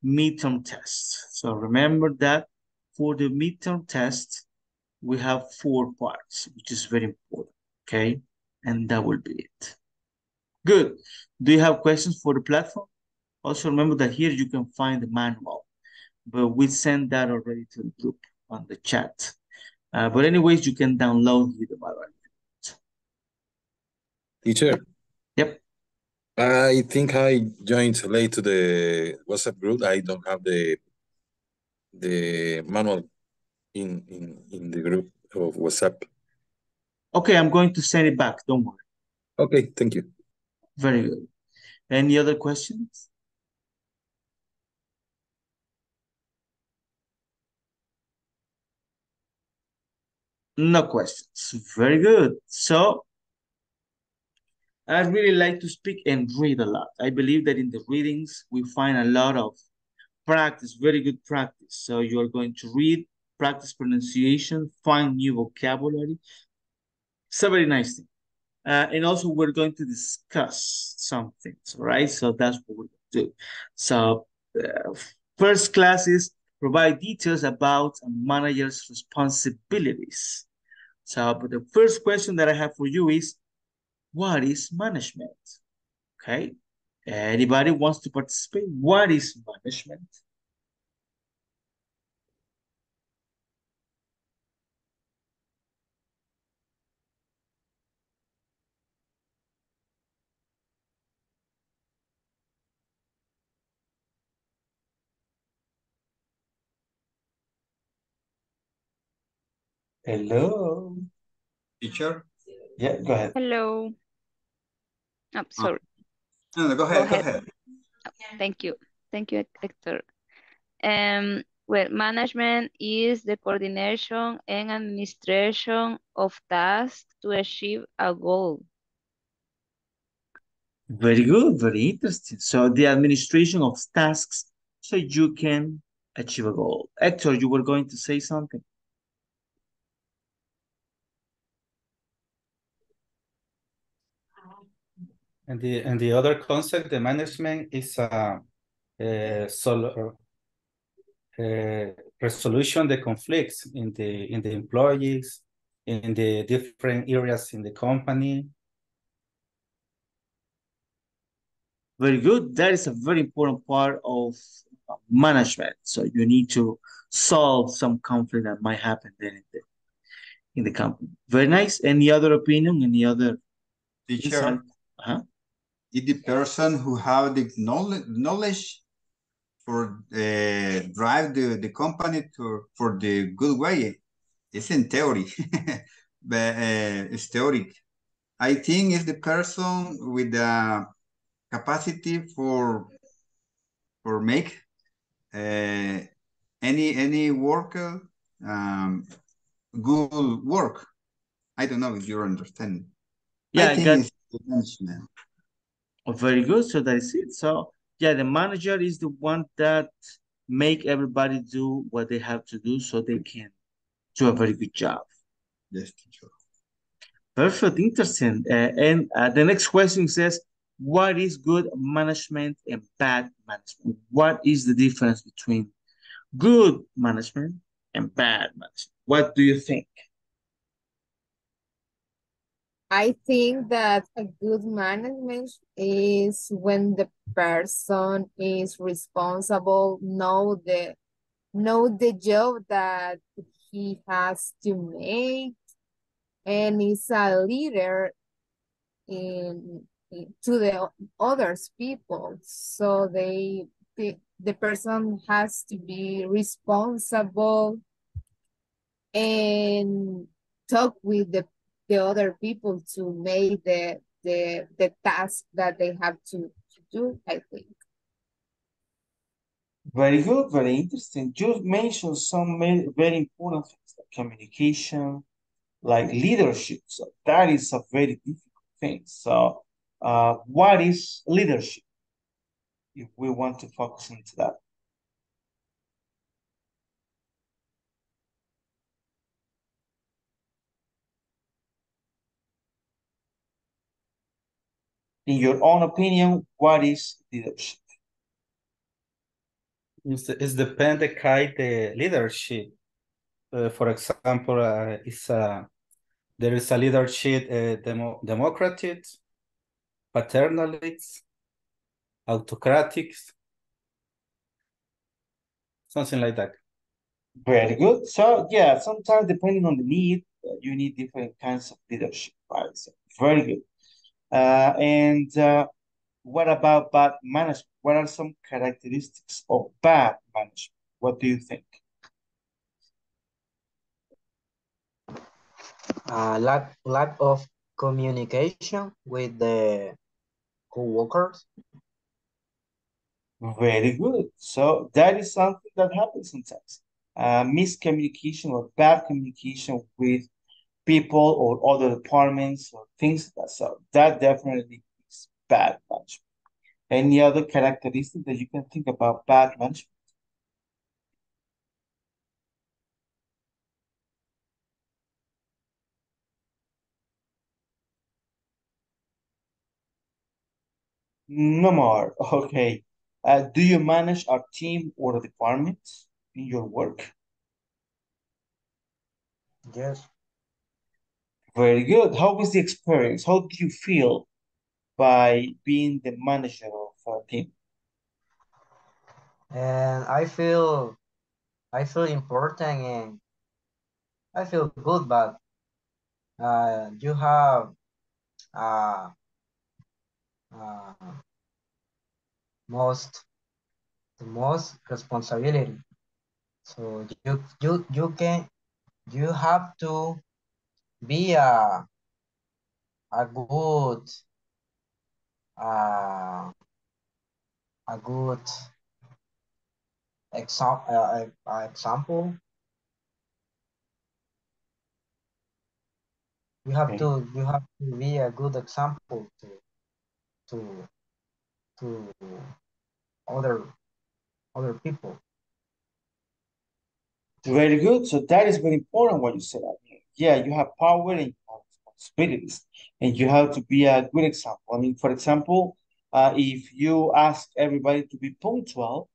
midterm test. So remember that for the midterm test, we have four parts, which is very important, okay? And that will be it. Good. Do you have questions for the platform? Also remember that here you can find the manual, but we sent that already to the group on the chat. Uh, but anyways, you can download the manual. Teacher. Yep. I think I joined late to the WhatsApp group. I don't have the the manual in in in the group of WhatsApp. Okay, I'm going to send it back. Don't worry. Okay, thank you. Very good. Any other questions? No questions. Very good. So I really like to speak and read a lot. I believe that in the readings, we find a lot of practice, very good practice. So you are going to read, practice pronunciation, find new vocabulary. It's a very nice thing. Uh, and also we're going to discuss some things, right? So that's what to do. So uh, first class is provide details about a manager's responsibilities. So but the first question that I have for you is, what is management? Okay. Anybody wants to participate? What is management? Hello. Teacher? Yeah, go ahead. Hello. I'm oh, sorry. No, no, go ahead, go ahead. ahead. Oh, Thank you. Thank you, Hector. Um, well, management is the coordination and administration of tasks to achieve a goal. Very good, very interesting. So the administration of tasks so you can achieve a goal. Hector, you were going to say something. And the and the other concept, the management is a, a solo, a resolution the conflicts in the in the employees, in the different areas in the company. Very good. That is a very important part of management. So you need to solve some conflict that might happen there in the, in the company. Very nice. Any other opinion? Any other Teacher, insight? Uh-huh. Is the person who have the knowledge, knowledge for uh, drive the, the company to for the good way. It's in theory, *laughs* but uh, it's theoretic. I think it's the person with the capacity for for make uh, any any worker um, good work. I don't know if you understand. Yeah, I I got it's. Oh, very good. So that is it. So yeah, the manager is the one that make everybody do what they have to do so they can do a very good job. Yes, teacher. Perfect, interesting. Uh, and uh, the next question says, what is good management and bad management? What is the difference between good management and bad management? What do you think? I think that a good management is when the person is responsible, know the know the job that he has to make, and is a leader in, in to the others people. So they the, the person has to be responsible and talk with the the other people to make the the the task that they have to, to do, I think. Very good, very interesting. You mentioned some very important things like communication, like leadership. So that is a very difficult thing. So uh, what is leadership? If we want to focus into that. In your own opinion, what is leadership? It's, it's depend the kind the leadership. Uh, for example, uh, it's a there is a leadership uh, demo, democratic, paternalist, autocratic, something like that. Very good. So yeah, sometimes depending on the need, uh, you need different kinds of leadership, right? So very good. Uh, and uh, what about bad management? What are some characteristics of bad management? What do you think? Uh, lack lack of communication with the co-workers. Very good. So that is something that happens sometimes. Uh, miscommunication or bad communication with people or other departments or things like that. So that definitely is bad management. Any other characteristic that you can think about bad management? No more. *laughs* Okay. Uh, do you manage a team or a department in your work? Yes. Very good. How was the experience? How do you feel by being the manager of a team? And I feel I feel important and I feel good, but uh, you have uh, uh, most the most responsibility. So you you you can you have to be a good uh, a good example uh, uh, example. You have Okay. to you have to be a good example to to to other other people. Very good. So that is very important what you said. Yeah, you have power and you have and you have to be a good example. I mean, for example, uh, if you ask everybody to be punctual,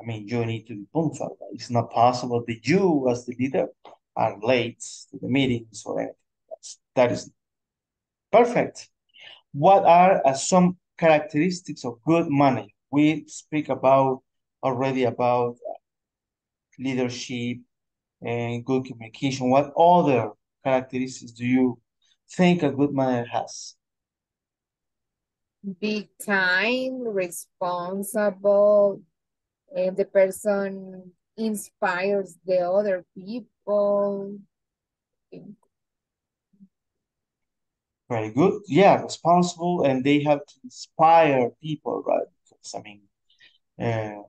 I mean, you need to be punctual. It's not possible that you, as the leader, are late to the meetings or anything. That's, that is perfect. What are uh, some characteristics of good manager? We speak about already about uh, leadership and good communication. What other characteristics do you think a good manager has? Be kind, responsible, and the person inspires the other people. Very good. Yeah, responsible, and they have to inspire people, right? Because I mean, uh,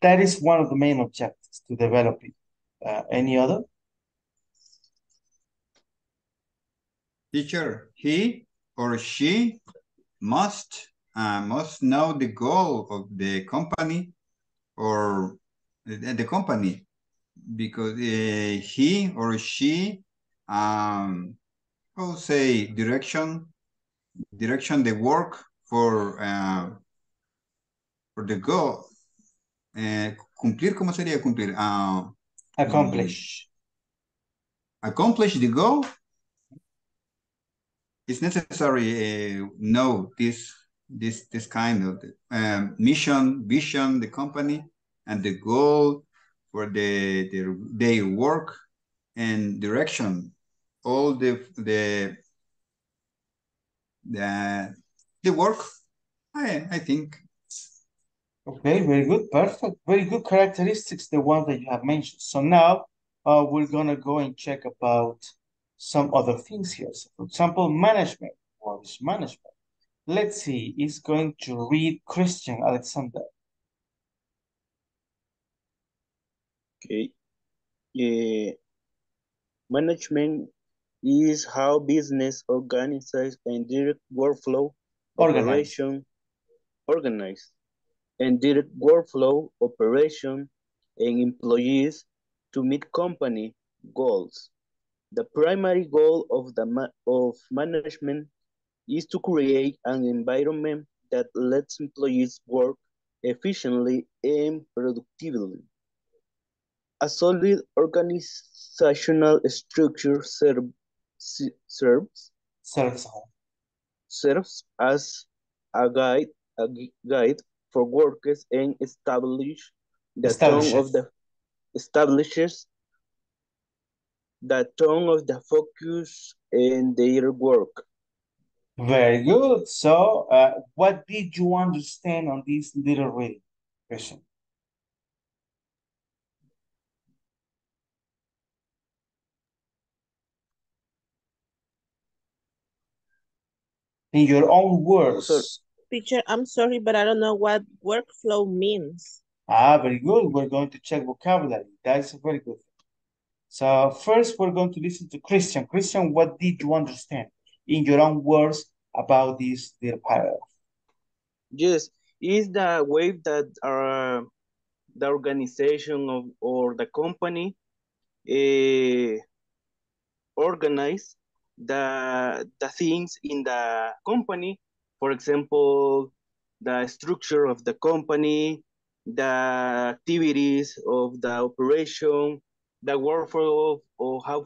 that is one of the main objectives to develop it. Uh, any other? Teacher, he or she must uh, must know the goal of the company or the, the company because uh, he or she um how say direction direction the work for uh, for the goal uh, cumplir cómo sería cumplir? Uh, accomplish. Accomplish the goal it's necessary uh, know this this this kind of um, mission vision the company and the goal for the, the their work and direction all the the the the work i i think Okay, very good, perfect. Very good characteristics, the ones that you have mentioned. So now uh, we're gonna go and check about some other things here. So for example, management. What is management? Let's see, it's going to read Christian Alexander. Okay. Yeah. Management is how business organizes and direct workflow operation organize and direct workflow operation and employees to meet company goals. The primary goal of the ma of management is to create an environment that lets employees work efficiently and productively. A solid organizational structure serve, serves Serves. serves as a guide a gui- guide for workers and establish the tone of the establishes the tone of the focus in their work. Very good. So, uh, what did you understand on this little reading, Christian? In your own words. Teacher, I'm sorry, but I don't know what workflow means. Ah, very good. We're going to check vocabulary. That's very good thing. So first, we're going to listen to Christian. Christian, what did you understand in your own words about this little paragraph? Yes, is the way that uh, the organization of or the company uh, organize the the things in the company. For example, the structure of the company, the activities of the operation, the workflow or how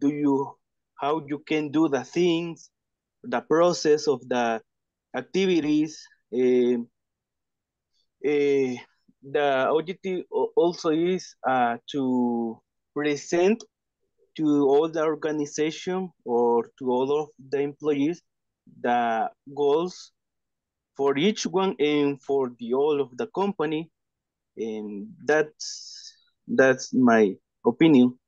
do you how you can do the things, the process of the activities. eh, eh, the objective also is uh, to present to all the organization or to all of the employees the goals for each one and for the all of the company and that's that's my opinion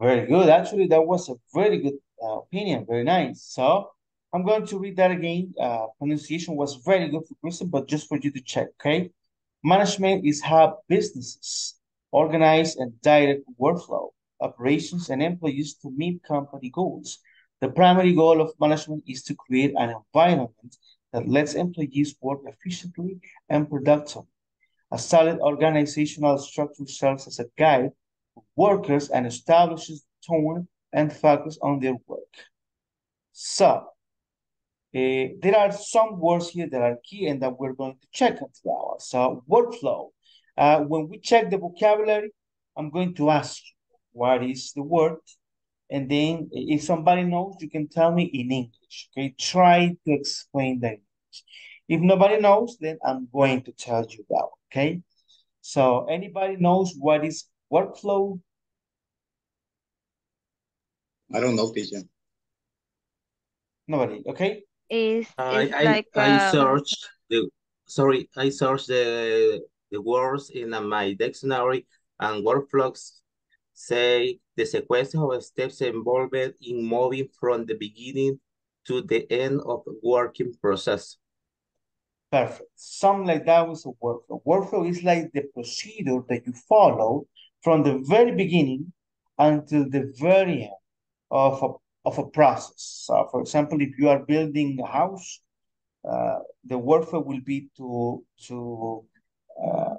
Very good. Actually, that was a very good uh, opinion. Very nice. So I'm going to read that again. Uh, pronunciation was very good for Christian, but just for you to check, okay? Management is how businesses organize and direct workflow, operations, and employees to meet company goals. The primary goal of management is to create an environment that lets employees work efficiently and productively. A solid organizational structure serves as a guide workers and establishes tone and focus on their work. So, eh, there are some words here that are key and that we're going to check into that. So, workflow. Uh, when we check the vocabulary, I'm going to ask you what is the word, and then if somebody knows, you can tell me in English. Okay, try to explain that. If nobody knows, then I'm going to tell you that. Okay, so anybody knows what is workflow? I don't know, teacher. Nobody. Okay. Is I I like I um, searched the sorry I searched the the words in my dictionary and workflows say the sequence of steps involved in moving from the beginning to the end of the working process. Perfect. Something like that was a workflow. Workflow is like the procedure that you follow from the very beginning until the very end of a, of a process. So for example, if you are building a house, uh, the workflow will be to, to, uh,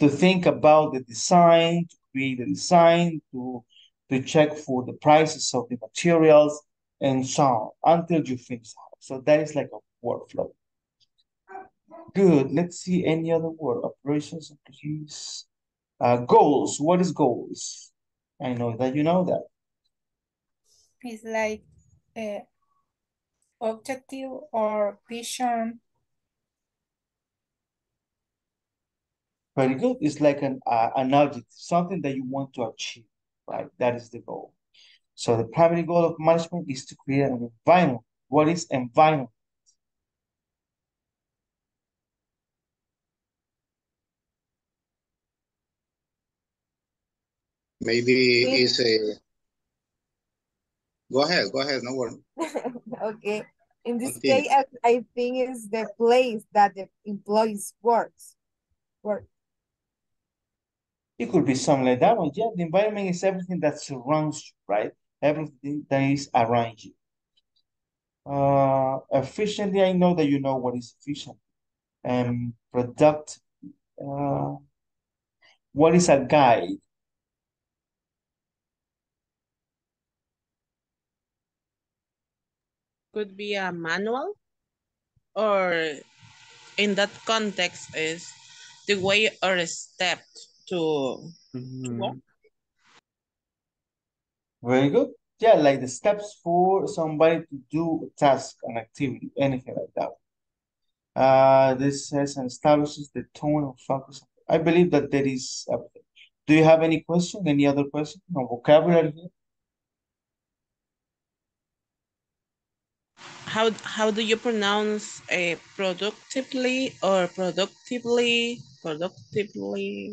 to think about the design, to create the design, to, to check for the prices of the materials, and so on, until you finish the house. So that is like a workflow. Good. Let's see any other word. Operations, employees. Uh, goals. What is goals? I know that you know that. It's like a objective or vision. Very good. It's like an uh, an object, something that you want to achieve, right? That is the goal. So the primary goal of management is to create an environment. What is environment? Maybe it's a. Go ahead, go ahead, no worry. *laughs* Okay. In this Continue. case, I, I think it's the place that the employees works. Work. It could be something like that one. Yeah, the environment is everything that surrounds you, right? Everything that is around you. Uh, efficiently, I know that you know what is efficient. And product, uh, what is a guide? Could be a manual or in that context is the way or a step to, to work. Very good. Yeah, like the steps for somebody to do a task, an activity, anything like that. Uh, this says and establishes the tone of focus. I believe that there is everything. Do you have any question? Any other question? No vocabulary here? How how do you pronounce a productively or productively productively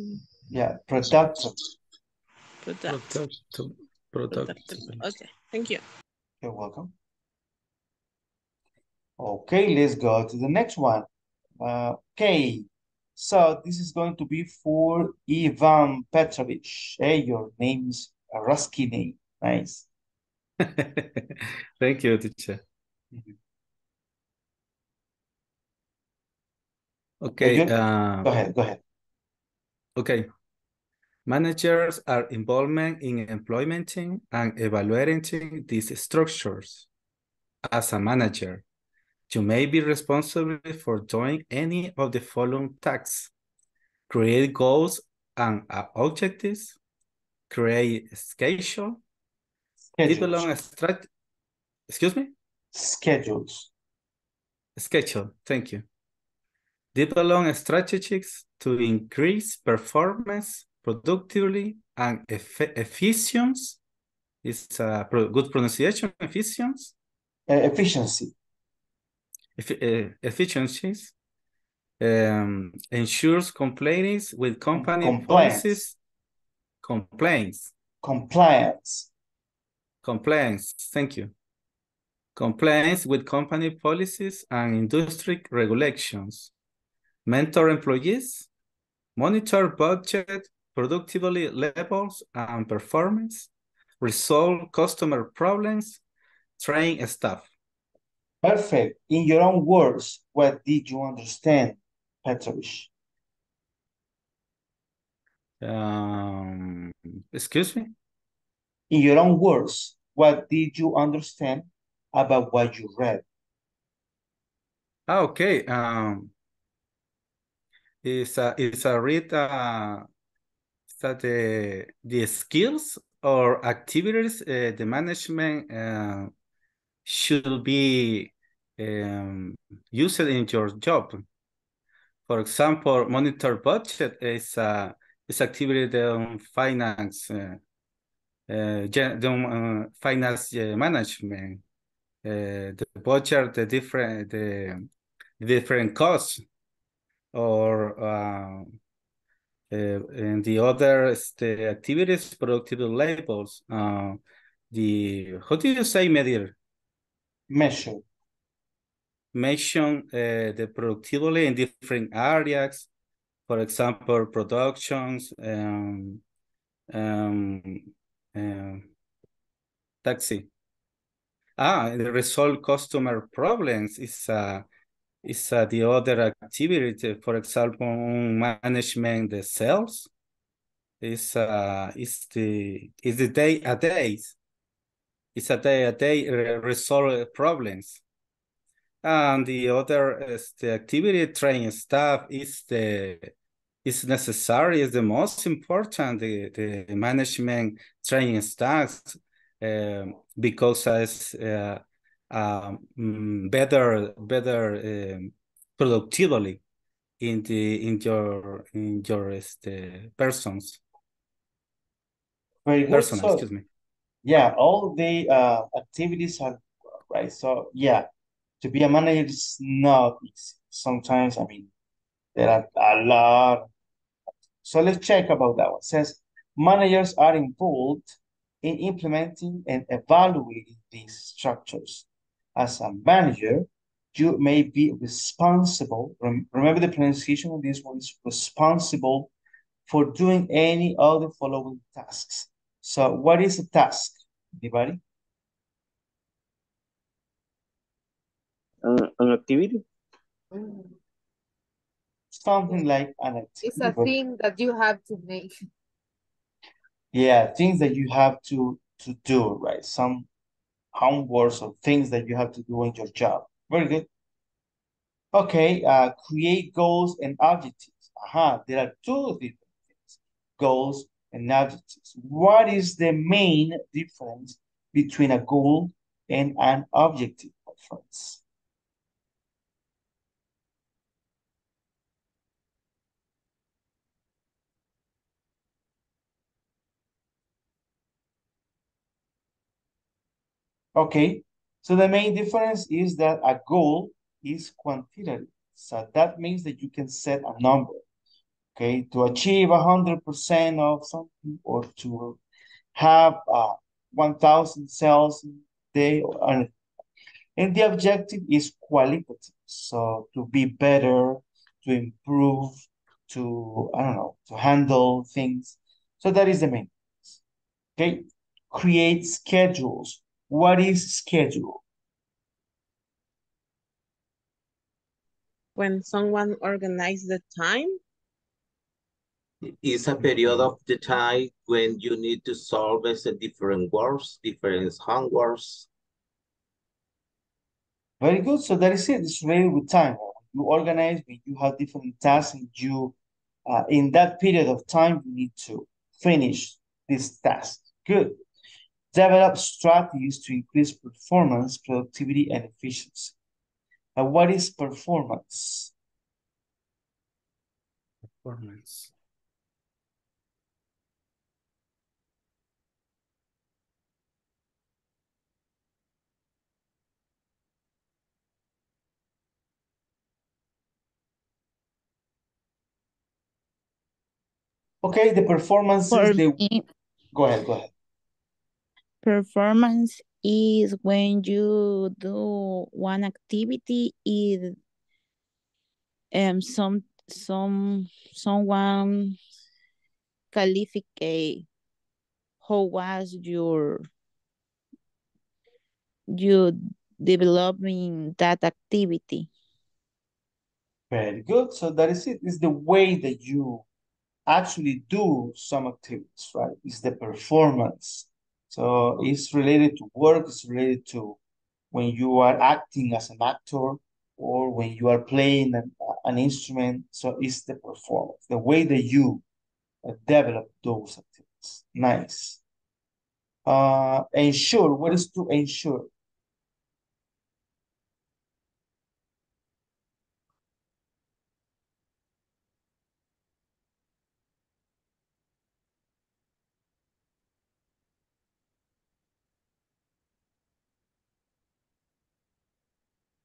Yeah, productive. productive? Productive. Okay, thank you. You're welcome. Okay, let's go to the next one. Uh, okay, so this is going to be for Ivan Petrovich. Hey, your name's a Rusky name. Nice. *laughs* Thank you, teacher. Okay, you- uh, Go ahead, go ahead. okay. Managers are involvement in implementing and evaluating these structures. As a manager, you may be responsible for doing any of the following tasks. Create goals and uh, objectives, create a schedule, develop a strat, excuse me? Schedules. Schedule, thank you. Develop strategies to increase performance productively and efficiency. Is a good pronunciation, efficiency? Uh, efficiency. Effi- uh, efficiencies. Um, ensures compliance with company Compliance. policies. Complaints. Compliance. Compliance, thank you. Compliance with company policies and industry regulations. Mentor employees. Monitor budget, productivity levels and performance. Resolve customer problems. Train staff. Perfect. In your own words, what did you understand, Petrovich? Um, excuse me? In your own words, what did you understand about what you read? Ah, okay. Um, is a is a read uh, that the the skills or activities uh, the management uh, should be um, used in your job. For example, monitor budget is a is activity on finance, uh, uh, the, uh, finance uh, management, the budget, the different the different costs or uh, Uh, and the other este, activities, productive labels. Uh, the, how do you say medir? Measure. Measure uh, the productivity in different areas. For example, productions, um, um, um, taxi. Ah, resolve customer problems is uh, is uh, the other activity. For example, management the sales is uh is the is the day a day. It's a day a day resolve problems. And the other is the activity training staff is the is necessary, is the most important, the, the management training staff, because as uh, um, better better um, productively in the in your in your este, persons. Very good. Person, So, excuse me. yeah, all the uh, activities are right. So yeah, to be a manager is not easy. Sometimes, I mean, there are a lot. So let's check about that one. It says managers are involved in implementing and evaluating these structures. As a manager, you may be responsible. Rem remember the pronunciation of this one is responsible for doing any of the following tasks. So what is a task? Anybody? Uh, an activity? Something like an activity. It's a thing that you have to make. Yeah, things that you have to to do, right? Some homeworks or things that you have to do in your job. Very good. Okay, uh, create goals and objectives. Aha, there are two different things, goals and objectives. What is the main difference between a goal and an objective, my friends? Okay, so the main difference is that a goal is quantitative. So that means that you can set a number, okay, to achieve 100% of something or to have uh, 1,000 cells a day or. And the objective is qualitative. So to be better, to improve, to, I don't know, to handle things. So that is the main. Okay, create schedules. What is schedule? When someone organizes the time, It's a period of the time when you need to solve as a different words, different homeworks. Very good. So that is it. It's related with time. You organize, when you have different tasks, and you, uh, in that period of time, you need to finish this task. Good. Develop strategies to increase performance, productivity, and efficiency. And what is performance? Performance. Okay, the performance For is the. me, Go ahead, go ahead. Performance is when you do one activity is um some some someone qualificate how was your you developing that activity. Very good. So that is it. It's the way that you actually do some activities, right? It's the performance. So it's related to work, it's related to when you are acting as an actor or when you are playing an, an instrument. So it's the performance, the way that you uh, develop those activities. Nice. Uh, ensure, what is to ensure?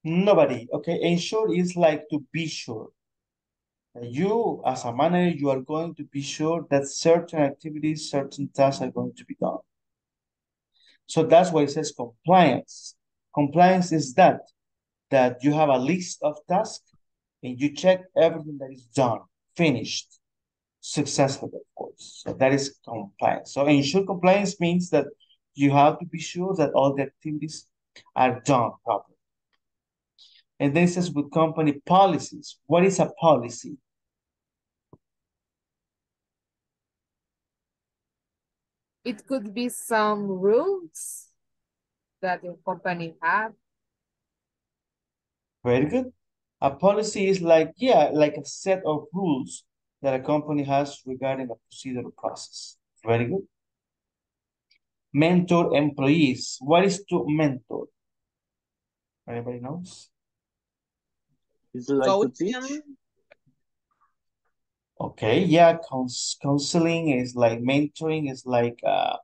Nobody. Okay, ensure is like to be sure. You, as a manager, you are going to be sure that certain activities, certain tasks are going to be done. So that's why it says compliance. Compliance is that, that you have a list of tasks and you check everything that is done, finished, successful, of course. So that is compliance. So ensure compliance means that you have to be sure that all the activities are done properly. And then says with company policies. What is a policy? It could be some rules that the company have. Very good. A policy is like, yeah, like a set of rules that a company has regarding a procedural process. Very good. Mentor employees. What is to mentor? Anybody knows? It's like to teach. Okay, yeah, cons counseling is like mentoring is like uh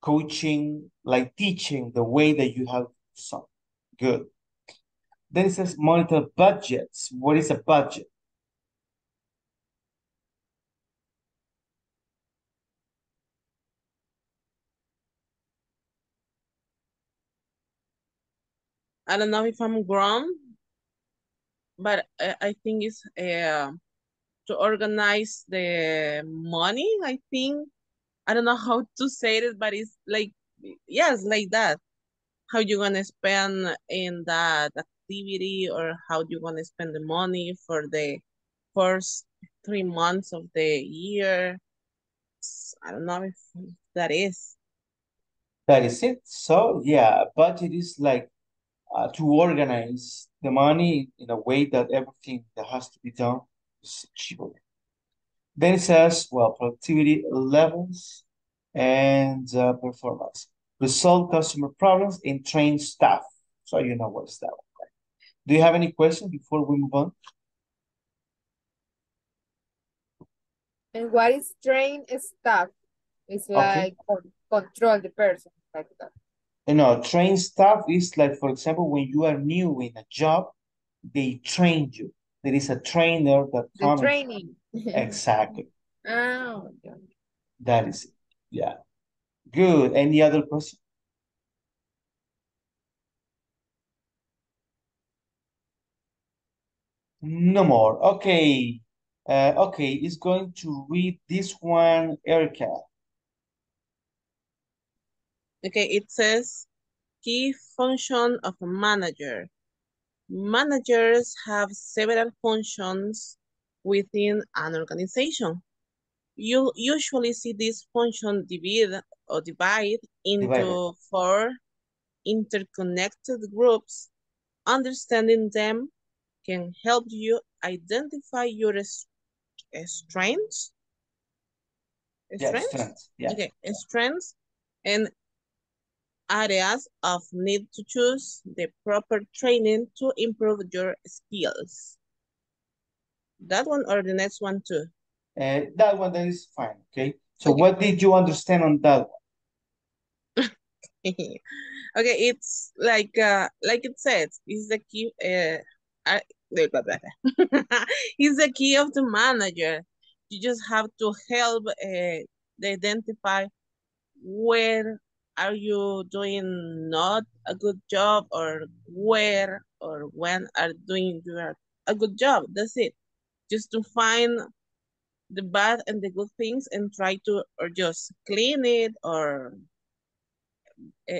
coaching, like teaching the way that you have some. Good. Then it says monitor budgets. What is a budget? I don't know if I'm wrong, but I, I think it's uh, to organize the money, I think. I don't know how to say it, but it's like, yes, like that. How you gonna spend in that activity or how you gonna spend the money for the first three months of the year. I don't know if that is. That is it. So yeah, budget is like uh, to organize the money in a way that everything that has to be done is achievable. Then it says, well, productivity levels and uh, performance. Resolve customer problems and train staff. So you know what's that one. Do you have any questions before we move on? And what is train staff? It's like con control the person like that. You know, train staff is like, for example, when you are new in a job, they train you. There is a trainer that The comes. training. *laughs* Exactly. Oh, okay. That is it. Yeah. Good. Any other question? No more. Okay. Uh, okay, it's going to read this one, Erica. Okay, it says key function of a manager. Managers have several functions within an organization. You usually see this function divide or divide into Divided. four interconnected groups. Understanding them can help you identify your s- uh, strengths. Yeah, strength. Yeah. Okay, strengths and areas of need to choose the proper training to improve your skills. That one or the next one too? Uh, that one that is fine. Okay. So what did you understand on that one? *laughs* okay, it's like uh like it says, it's the key uh I, blah, blah, blah. *laughs* it's the key of the manager. You just have to help uh they identify where are you doing not a good job or where or when are doing your a good job. That's it. Just to find the bad and the good things and try to or just clean it or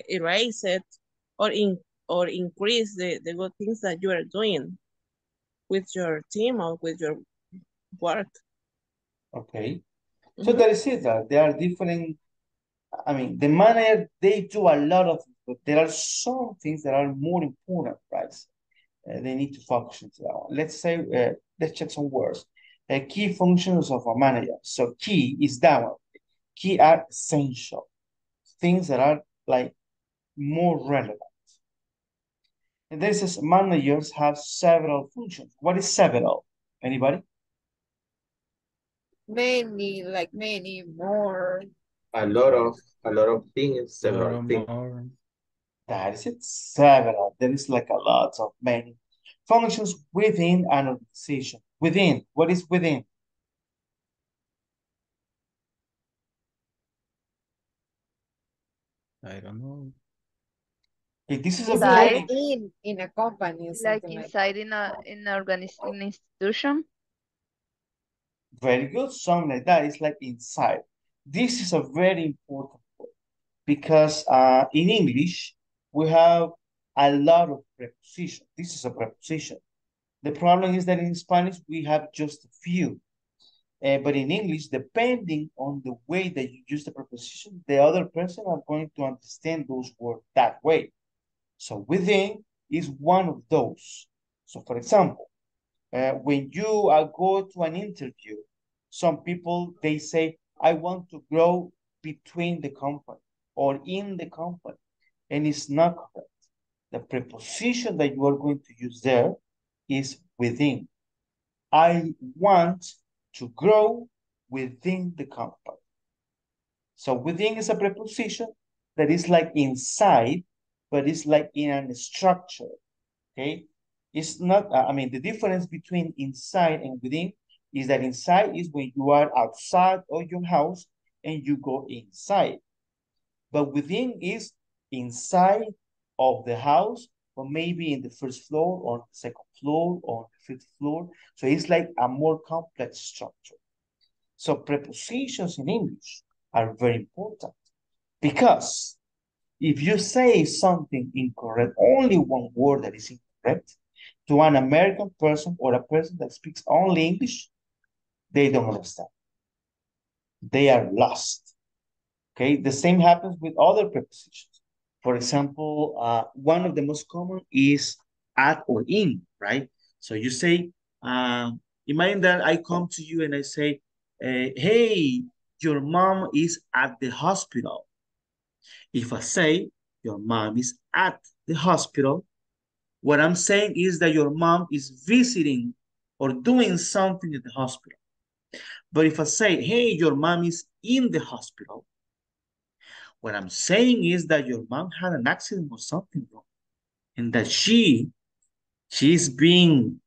erase it or in or increase the, the good things that you are doing with your team or with your work. Okay. So mm-hmm. that is it. That there are different, I mean, the manager, they do a lot of but there are some things that are more important, right? Uh, they need to function to that one. Let's say, uh, let's check some words. Uh, key functions of a manager. So key is that one. Key are essential. Things that are like more relevant. And this is managers have several functions. What is several? Anybody? Many, like many more. A lot of a lot of things, several things. That is it. Several. There is like a lot of many. Functions within an organization. Within, what is within? I don't know. Okay, this is a It's very in in a company or Like something like inside in a in an organiz in institution. Very good. Something like that. It's like inside. This is a very important word because uh, in English, we have a lot of prepositions. This is a preposition. The problem is that in Spanish, we have just a few. Uh, but in English, depending on the way that you use the preposition, the other person are going to understand those words that way. So within is one of those. So for example, uh, when you uh, go to an interview, some people, they say, I want to grow between the company or in the company. And it's not correct. The preposition that you are going to use there is within. I want to grow within the company. So within is a preposition that is like inside, but it's like in a structure, okay? It's not, I mean, the difference between inside and within is that inside is when you are outside of your house and you go inside. But within is inside of the house, or maybe in the first floor or second floor or fifth floor. So it's like a more complex structure. So prepositions in English are very important because if you say something incorrect, only one word that is incorrect, to an American person or a person that speaks only English, they don't understand. They are lost. Okay, the same happens with other prepositions. For example, uh, one of the most common is at or in, right? So you say, um, imagine that I come to you and I say, uh, hey, your mom is at the hospital. If I say your mom is at the hospital, what I'm saying is that your mom is visiting or doing something at the hospital. But if I say, hey, your mom is in the hospital, what I'm saying is that your mom had an accident or something wrong. And that she, she's being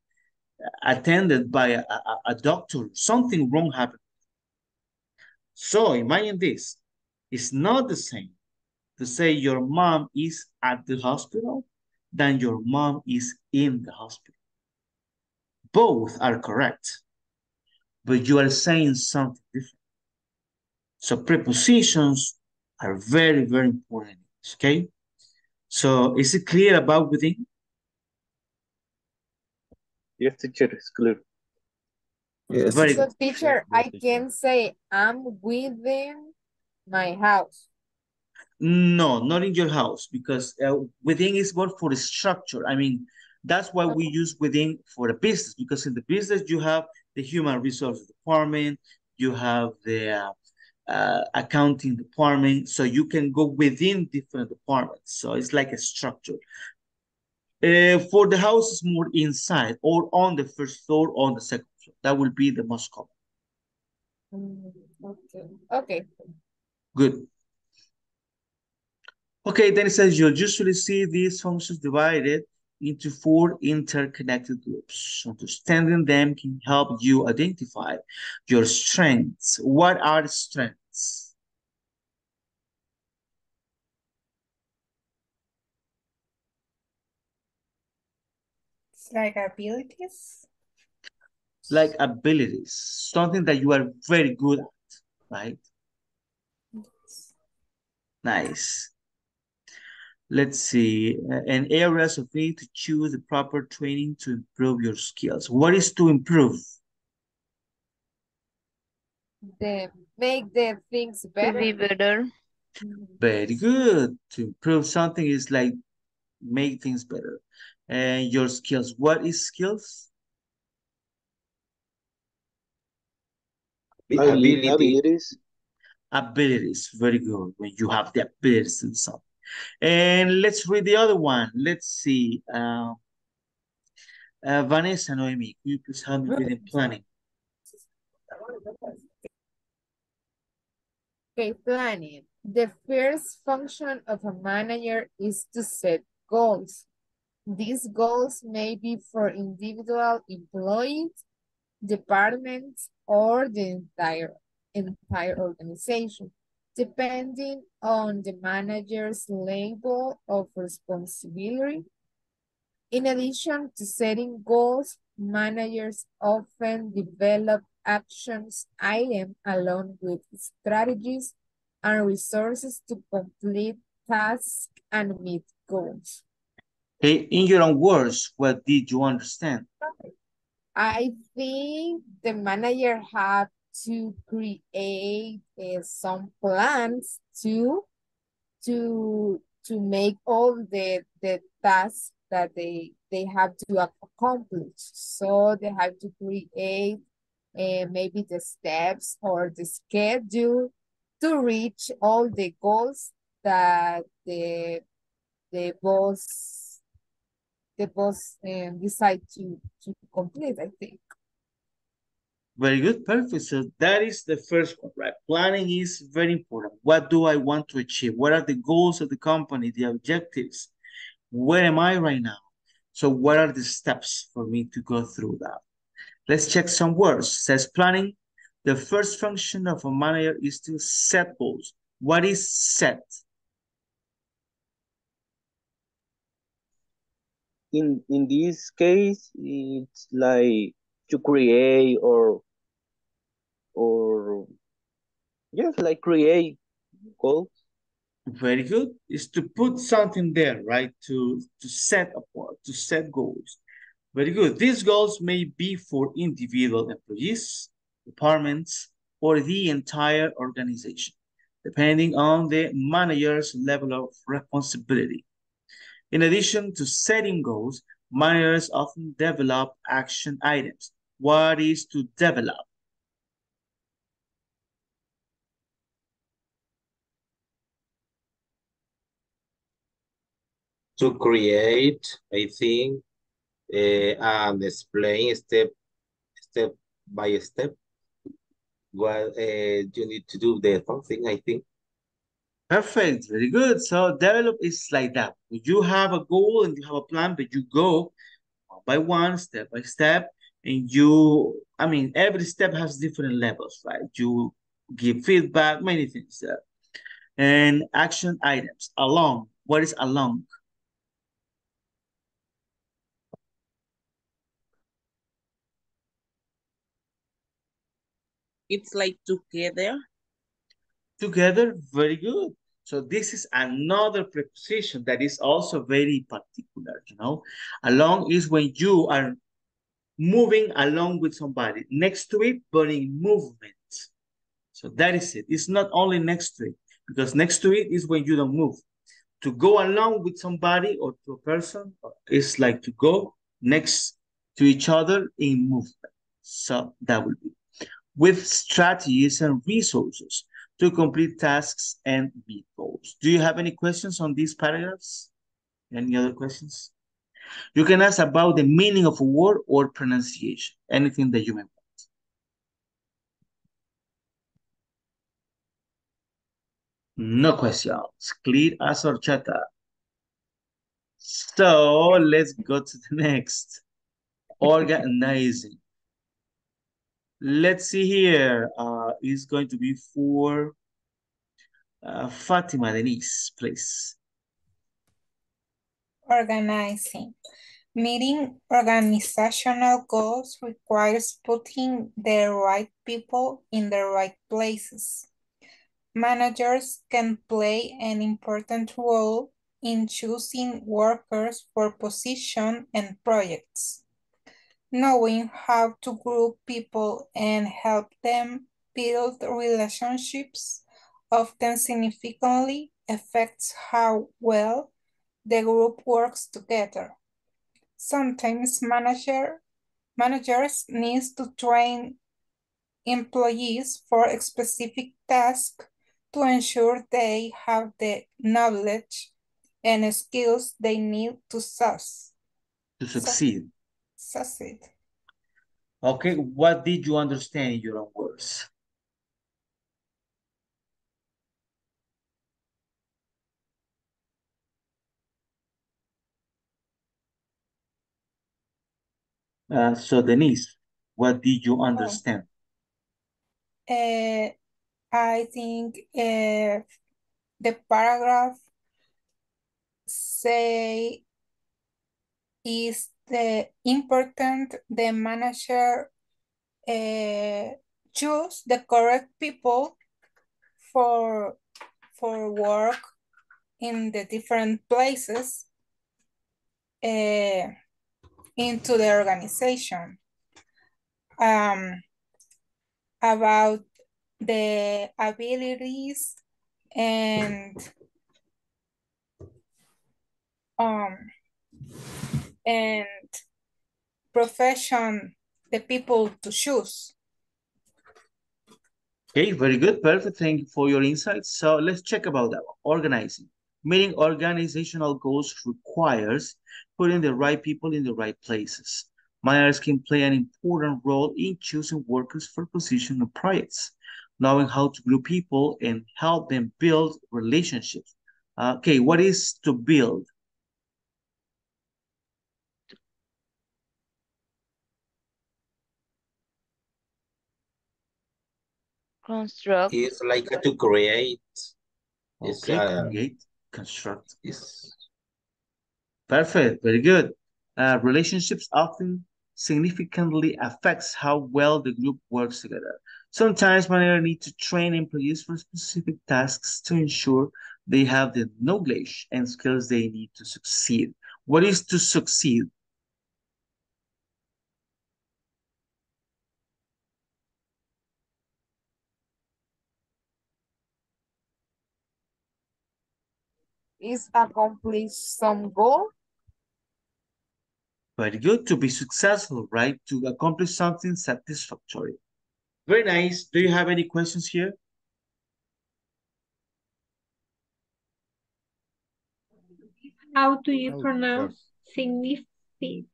attended by a, a, a doctor. Something wrong happened. So imagine this. It's not the same to say your mom is at the hospital than your mom is in the hospital. Both are correct, but you are saying something different. So prepositions are very, very important, okay? So is it clear about within? Yes, teacher, it's clear. Yes. Very So teacher, I can say I'm within my house. No, not in your house because uh, within is more for the structure. I mean, that's why we use within for the business because in the business you have the human resources department, you have the uh, uh, accounting department, so you can go within different departments. So it's like a structure. Uh, for the house is more inside or on the first floor or on the second floor. That will be the most common. Mm, Okay, okay. Good. Okay, then it says you'll usually see these functions divided into four interconnected groups. Understanding them can help you identify your strengths. What are the strengths? It's like abilities. Like abilities, something that you are very good at, right? Yes. Nice. Let's see, uh, and areas of need to choose the proper training to improve your skills. What is to improve? The make the things better. be better. Very good. To improve something is like make things better. And your skills. What is skills? Abili- Ability. Abilities. Abilities. Very good. When you have the abilities to do something. And let's read the other one. Let's see. Uh, uh, Vanessa Noemi, could you please help me with the planning? Okay, planning. The first function of a manager is to set goals. These goals may be for individual employees, departments, or the entire, entire organization, depending on the manager's level of responsibility. In addition to setting goals, managers often develop actions items along with strategies and resources to complete tasks and meet goals. In your own words, what did you understand? I think the manager had to create uh, some plans to to to make all the the tasks that they they have to accomplish. So they have to create uh, maybe the steps or the schedule to reach all the goals that the the boss the boss um, decide to to complete. I think. Very good, perfect. So that is the first one, right? Planning is very important. What do I want to achieve? What are the goals of the company, the objectives? Where am I right now? So what are the steps for me to go through that? Let's check some words. Says planning. The first function of a manager is to set goals. What is set? In in this case, it's like to create or or just like create goals. Very good. Is to put something there, right? To to set apart, to set goals. Very good. These goals may be for individual employees, departments, or the entire organization, depending on the manager's level of responsibility. In addition to setting goals, managers often develop action items. What is to develop? To create, I think, uh, and explain step step by step what uh, you need to do the something, I think. Perfect, very good. So develop is like that. You have a goal and you have a plan, but you go one by one, step by step, and you, I mean, every step has different levels, right? You give feedback, many things there. And action items, along. What is along? It's like together. Together, very good. So this is another preposition that is also very particular, you know. Along is when you are moving along with somebody. Next to it, but in movement. So that is it. It's not only next to it, because next to it is when you don't move. To go along with somebody or to a person is like to go next to each other in movement. So that will be with strategies and resources to complete tasks and meet goals. Do you have any questions on these paragraphs? Any other questions? You can ask about the meaning of a word or pronunciation, anything that you may want. No questions. Clear as horchata. So let's go to the next. Organizing. Let's see here. Uh, is going to be for uh, Fatima Denise, please. Organizing. Meeting organizational goals requires putting the right people in the right places. Managers can play an important role in choosing workers for position and projects. Knowing how to group people and help them build relationships often significantly affects how well the group works together. Sometimes manager, managers need to train employees for a specific task to ensure they have the knowledge and skills they need to. To succeed. Succeed. Okay, what did you understand in your own words? Uh, so Denise, what did you understand? Uh, I think uh, the paragraph say is the important the manager uh, choose the correct people for for work in the different places uh, into the organization. Um, about the abilities and um and profession the people to choose. Okay, very good. Perfect. Thank you for your insights. So let's check about that. Organizing. Meeting organizational goals requires putting the right people in the right places. Managers can play an important role in choosing workers for positions and projects, knowing how to group people and help them build relationships. Uh, okay, what is to build? Construct. It's like to create. It's, Okay, uh, create, construct. it's Perfect, very good. Uh, relationships often significantly affects how well the group works together. Sometimes managers need to train employees for specific tasks to ensure they have the knowledge and skills they need to succeed. What is to succeed? Is accomplish some goal? Very good, to be successful, right? To accomplish something satisfactory. Very nice. Do you have any questions here? How do you pronounce significant,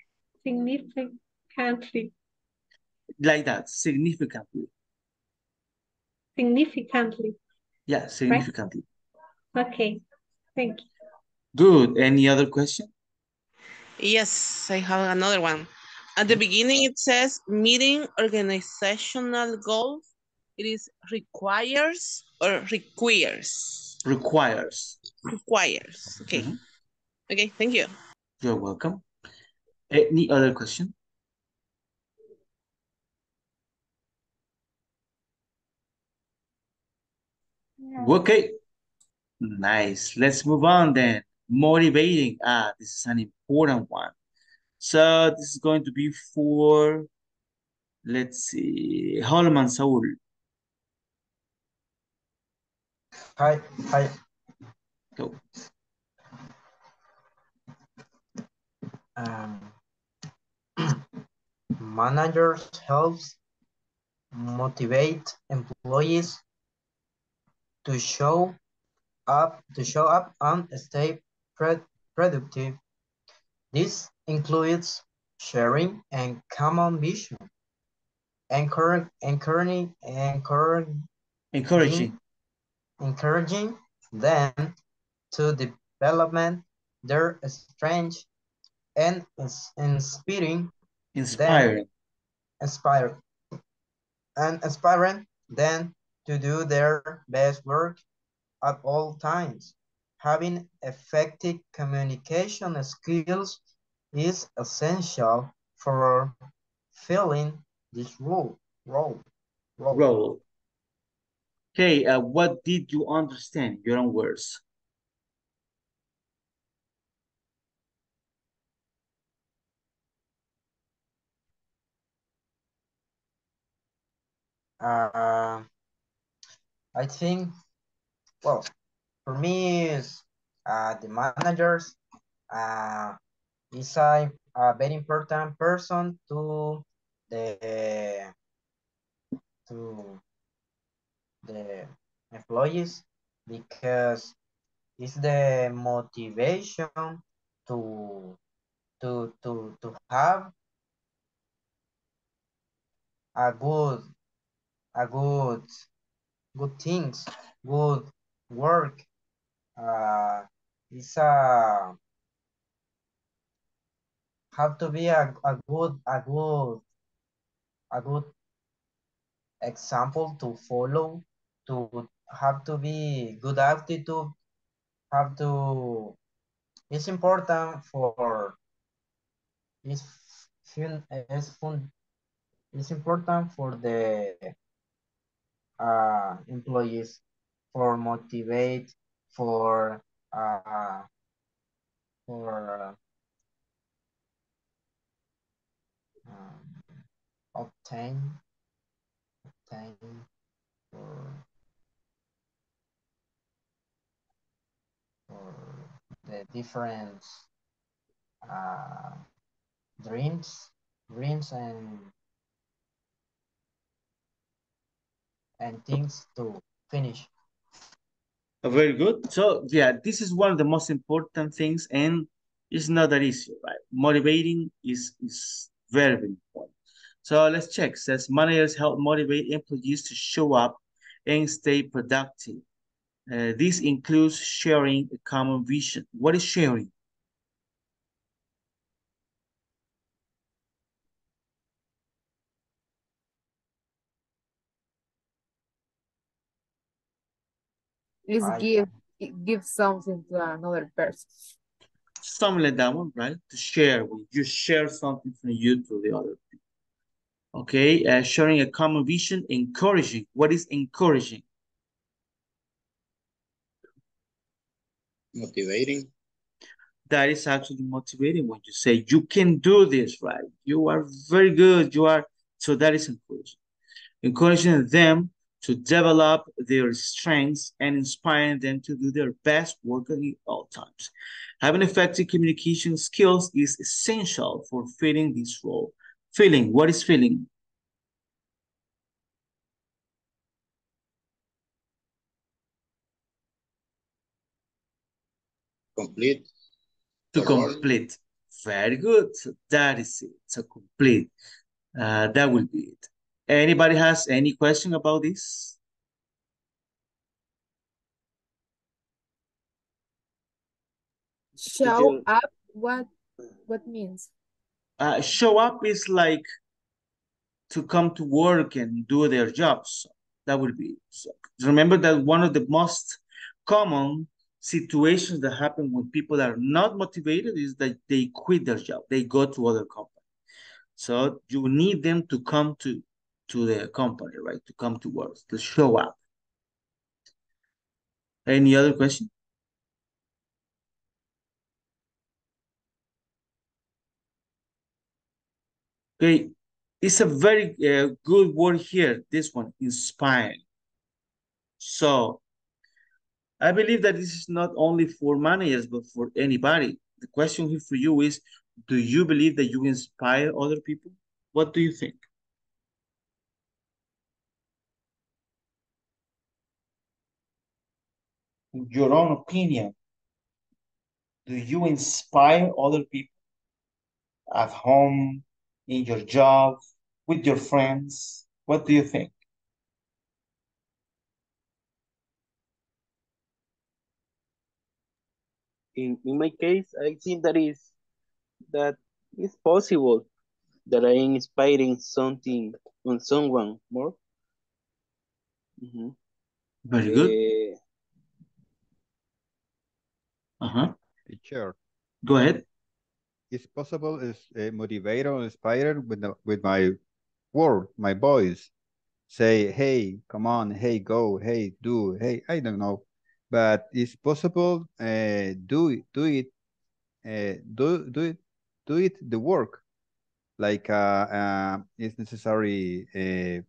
significantly, Like that, significantly. significantly? Yeah, significantly. Okay, thank you. Good. Any other question? Yes, I have another one. At the beginning, it says meeting organizational goals. It is requires or requires? Requires. Requires. Okay. Mhm. Okay, thank you. You're welcome. Any other question? Okay. Nice. Let's move on then. Motivating. Ah, this is an important one. So this is going to be for, let's see, Holman Saul. Hi, hi. Go. Um, *clears throat* managers helps motivate employees to show up to show up and stay productive. This includes sharing and common vision, encourage, encouraging, encouraging, Encouraging. encouraging them to development their strengths and ins- inspiring Inspiring. them inspire and inspiring them to do their best work at all times. Having effective communication skills is essential for filling this role. Role. Role. Role. Okay, uh, what did you understand? Your own words. Uh, I think, well, for me is uh, the managers uh, is a, a very important person to the to the employees because it's the motivation to to to to have a good a good good things good work uh it's a have to be a, a good a good a good example to follow to have to be good attitude have to it's important for it's fun it's fun it's important for the uh, employees for motivate for uh, for um, obtain obtain for for the different uh, dreams dreams and and things to finish Very good. So yeah, this is one of the most important things and it's not that easy, right? Motivating is, is very, important. So let's check. Says managers help motivate employees to show up and stay productive. Uh, this includes sharing a common vision. What is sharing? Is I- give give something to another person. Something like that one, right? To share with you share something from you to the other people. Okay, uh, sharing a common vision, encouraging. What is encouraging? Motivating. that is actually motivating when you say you can do this right you are very good you are so that is encouraging encouraging them to develop their strengths and inspiring them to do their best work at all times. Having effective communication skills is essential for filling this role. Feeling what is feeling? Complete. to role. complete. Very good. So that is it. So complete. Uh, that will be it anybody has any question about this Show Teacher, up what what means? uh, show up is like to come to work and do their jobs. That would be. So remember that one of the most common situations that happen when people are not motivated is that they quit their job. They go to other company. So you need them to come to to the company, right? To come to work, to show up. Any other question? Okay, it's a very uh, good word here, this one, inspiring. So I believe that this is not only for managers, but for anybody. The question here for you is, do you believe that you inspire other people? What do you think? Your own opinion. Do you inspire other people at home, in your job, with your friends? What do you think? in, in my case, I think that is that it's possible that I am inspiring something on someone more. Mhm. Very good. Eh, Uh-huh. Teacher, Go ahead. it's possible is uh, motivate or inspire with the, with my word, my voice. Say, hey, come on, hey, go, hey, do, hey, I don't know, but it's possible. Uh, do it, do it, uh, do do it, do it the work. Like uh, uh it's necessary. Uh,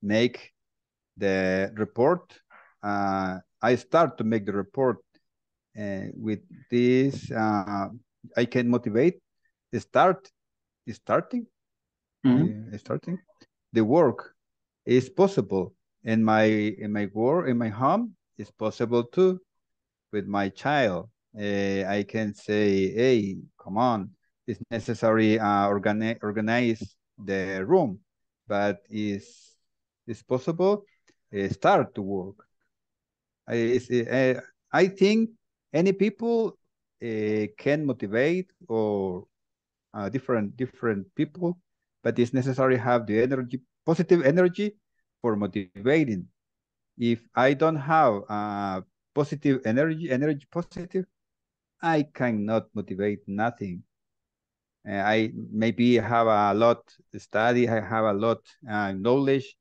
make the report. Uh, I start to make the report uh, with this, uh, I can motivate, start, starting, Mhm. uh, starting. The work is possible in my in my work in my home. It's possible too with my child. Uh, I can say, hey, come on, it's necessary uh, organize organize the room, but is it's possible uh, start to work. I, it's, uh, I think any people uh, can motivate or uh, different different people, but it's necessary to have the energy, positive energy for motivating. If I don't have uh, positive energy, energy positive, I cannot motivate nothing. Uh, I maybe have a lot study, I have a lot uh, knowledge,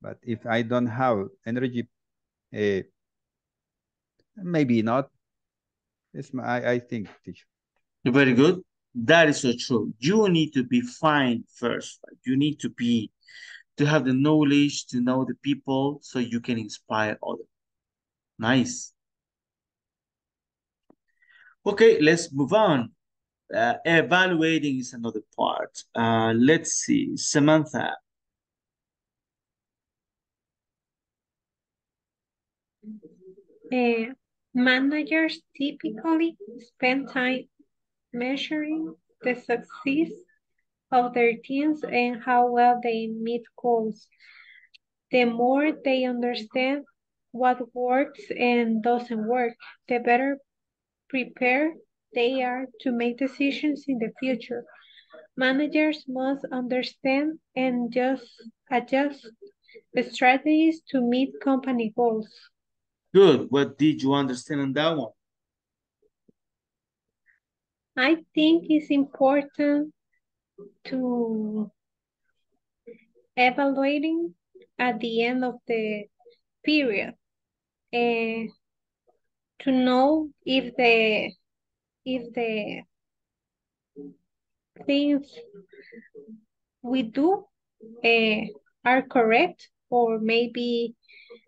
but if I don't have energy, uh, maybe not. It's my, I, I think, teacher. Very good. That is so true. You need to be fine first. Right? You need to be to have the knowledge to know the people so you can inspire others. Nice. Okay, let's move on. Uh, evaluating is another part. Uh, let's see, Samantha. Uh, managers typically spend time measuring the success of their teams and how well they meet goals. The more they understand what works and doesn't work, the better prepared they are to make decisions in the future. Managers must understand and just adjust strategies to meet company goals. Good. What did you understand on that one? I think it's important to evaluating at the end of the period uh, to know if the if the things we do uh, are correct or maybe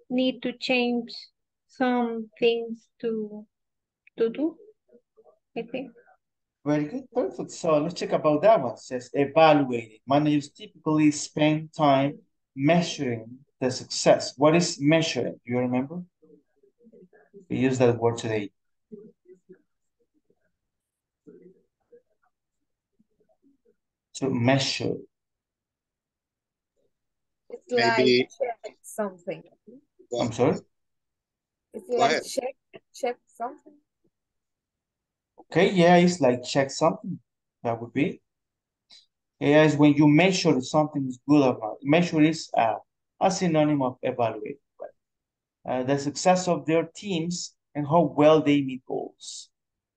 need to change some things to to do I think. Very good, perfect. So let's check about that one. It says evaluating. Managers typically spend time measuring the success. What is measuring? Do you remember? We use that word today. To measure. It's Maybe- like something. I'm sorry? It's Go like ahead. check, check something. Okay, yeah, it's like check something. That would be. Yeah, is when you measure something is good or not. Measure is uh, a synonym of evaluate. Right? Uh, the success of their teams and how well they meet goals.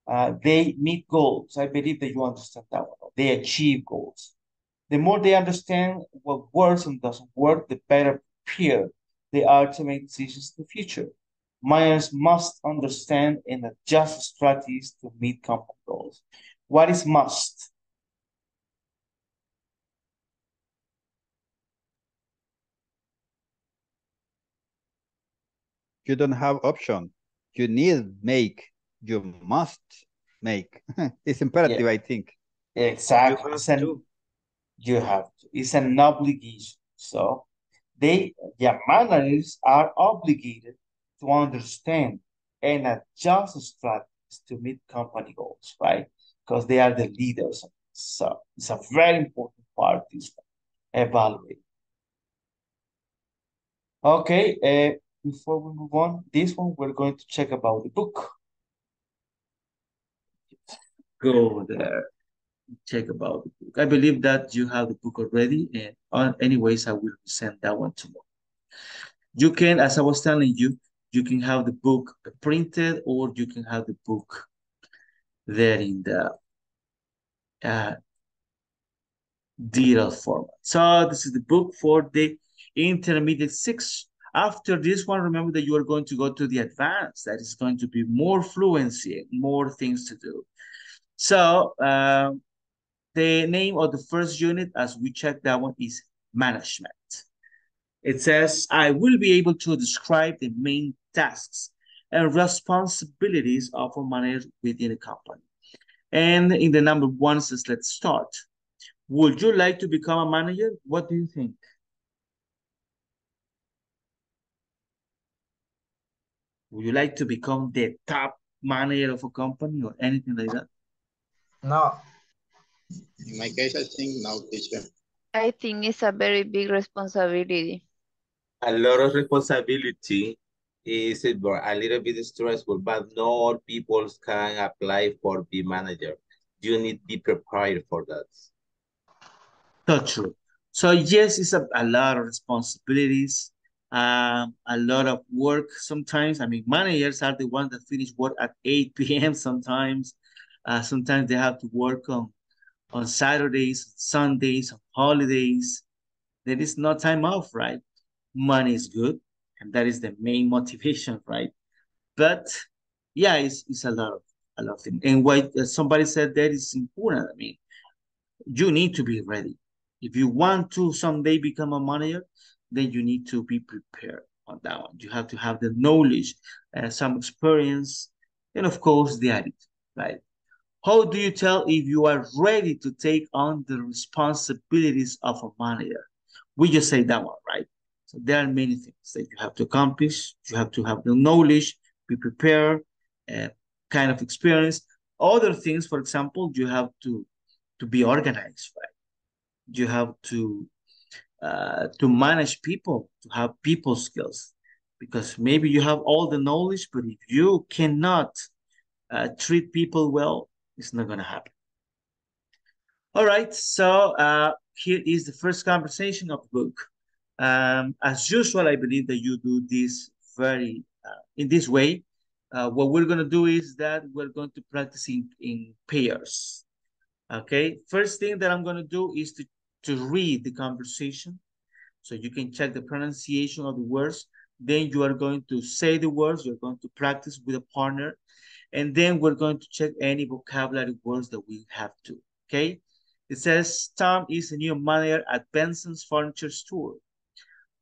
Uh, they meet goals. I believe that you understand that one. They achieve goals. The more they understand what works and doesn't work, the better prepared they are to make decisions in the future. Managers must understand and adjust strategies to meet company goals. What is must? You don't have option. You need make. You must make. *laughs* it's imperative, I think. Exactly. It's an- you have to. It's an obligation. So they, the managers are obligated to understand and adjust strategies to meet company goals, right? Because they are the leaders. So it's a very important part. One. Evaluate. Okay. Uh, before we move on, this one we're going to check about the book. Go there. Check about the book. I believe that you have the book already, and uh, anyways, I will send that one tomorrow. You can, as I was telling you, you can have the book printed or you can have the book there in the uh, digital format. So this is the book for the intermediate six. After this one, remember that you are going to go to the advanced. That is going to be more fluency, more things to do. So uh, the name of the first unit, as we check that one, is management. It says, I will be able to describe the main tasks and responsibilities of a manager within a company. And in the number one says, let's start. Would you like to become a manager? What do you think? Would you like to become the top manager of a company or anything like that? No. In my case, I think no, teacher. I think it's a very big responsibility. A lot of responsibility is it a little bit stressful, but not all people can apply for be manager. you need to be prepared for that. So true. So yes, it's a, a lot of responsibilities, um, a lot of work sometimes. I mean, managers are the ones that finish work at 8 *laughs* p.m. sometimes. Uh, sometimes they have to work on, on Saturdays, Sundays, holidays. There is no time off, right? Money is good, and that is the main motivation, right? But yeah, it's, it's a lot of a lot of things. And what uh, somebody said that is important. I mean, you need to be ready. If you want to someday become a manager, then you need to be prepared on that one. You have to have the knowledge, uh, some experience, and of course the attitude, right? How do you tell if you are ready to take on the responsibilities of a manager? We just say that one, right? So there are many things that you have to accomplish. You have to have the knowledge, be prepared, uh, kind of experience. Other things, for example, you have to to be organized, right? You have to uh, to manage people, to have people skills, because maybe you have all the knowledge, but if you cannot uh, treat people well, it's not going to happen. All right, so uh, here is the first conversation of the book. Um, as usual, I believe that you do this very uh, in this way. Uh, what we're going to do is that we're going to practice in, in pairs. Okay, first thing that I'm going to do is to, to read the conversation. So you can check the pronunciation of the words. Then you are going to say the words. You're going to practice with a partner. And then we're going to check any vocabulary words that we have to. Okay, it says Tom is a new manager at Benson's furniture store.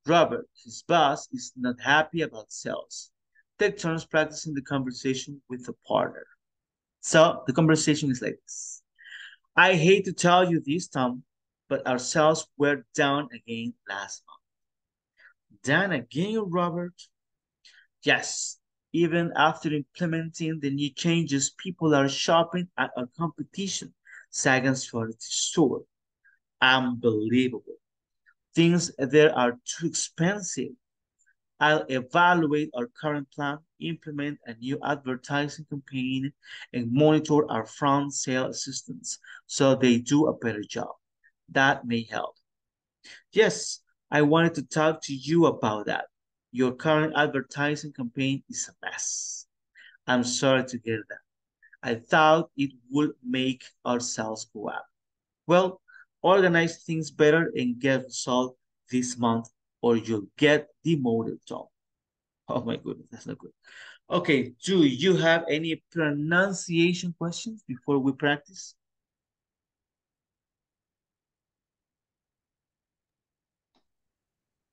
Robert, his boss, is not happy about sales. Take turns practicing the conversation with a partner. So the conversation is like this. I hate to tell you this, Tom, but our sales were down again last month. Down again, Robert? Yes, even after implementing the new changes, people are shopping at our competition, Sagan's Furniture Store. Unbelievable. Things there are too expensive. I'll evaluate our current plan, implement a new advertising campaign, and monitor our front sale assistants so they do a better job. That may help. Yes, I wanted to talk to you about that. Your current advertising campaign is a mess. I'm sorry to hear that. I thought it would make our sales go up. Well, organize things better and get result this month or you'll get demoted, Tom. Oh my goodness, that's not good. Okay, do you have any pronunciation questions before we practice?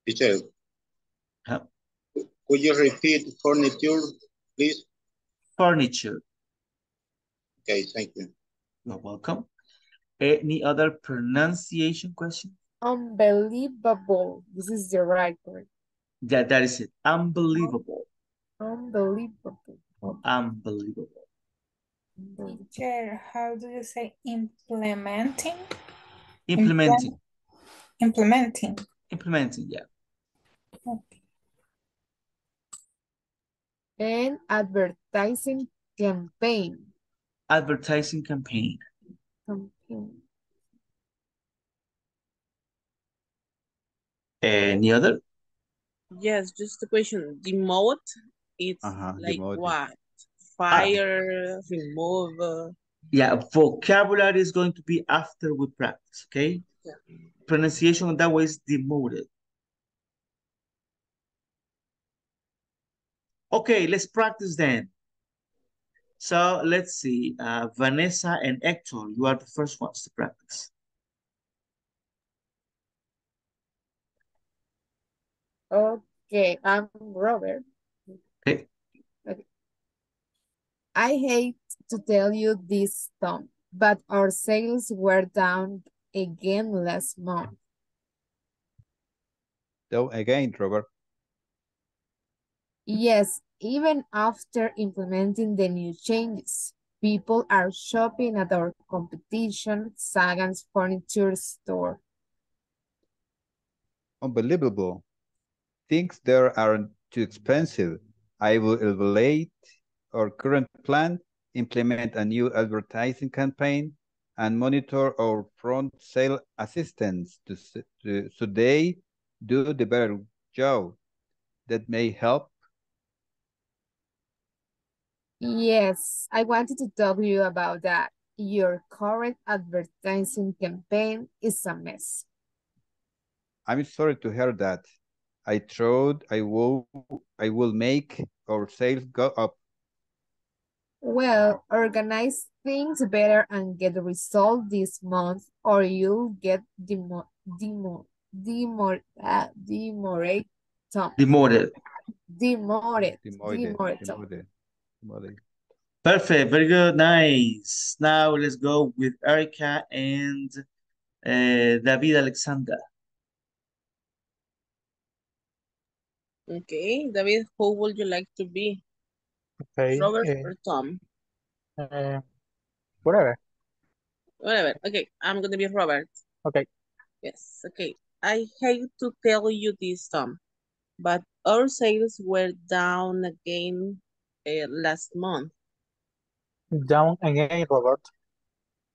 Teacher, Huh? could you repeat furniture, please? Furniture. Okay, thank you. You're welcome. Any other pronunciation question? Unbelievable. This is the right word. Yeah, that is it. Unbelievable. Unbelievable. Unbelievable. Teacher, how do you say implementing? Implementing. Implementing. Implementing, yeah. Okay. And advertising campaign. Advertising campaign. Campaign. Any other? Yes, just a question. Demote, it's Uh-huh, like demote. what? Fire, remove. uh, Yeah, vocabulary is going to be after we practice, okay? Yeah. Pronunciation that way is demoted. Okay, let's practice then. So let's see, uh, Vanessa and Hector, you are the first ones to practice. Okay, I'm Robert. Okay. Okay. I hate to tell you this, Tom, but our sales were down again last month. So again, Robert, Yes, even after implementing the new changes, people are shopping at our competition, Sagan's Furniture Store. unbelievable. Things there aren't too expensive. I will evaluate our current plan, implement a new advertising campaign, and monitor our front sale assistants to, to, so they do the better job. That may help. Yes, I wanted to talk to you about that. Your current advertising campaign is a mess. I'm sorry to hear that. I thought I will I will make our sales go up. Well, organize things better and get the result this month or you'll get demo, demo, demo, uh, demoted. Demoted. Demoted. Demoted. Demoted. Demoted. Demoted. Perfect. Very good. Nice. Now let's go with Erica and uh, David Alexander. Okay, David, who would you like to be? Okay. Robert eh, or Tom? eh, whatever. Whatever. Okay, I'm gonna be Robert. Okay. Yes, okay. I hate to tell you this, Tom, but our sales were down again uh, last month. Down again, Robert.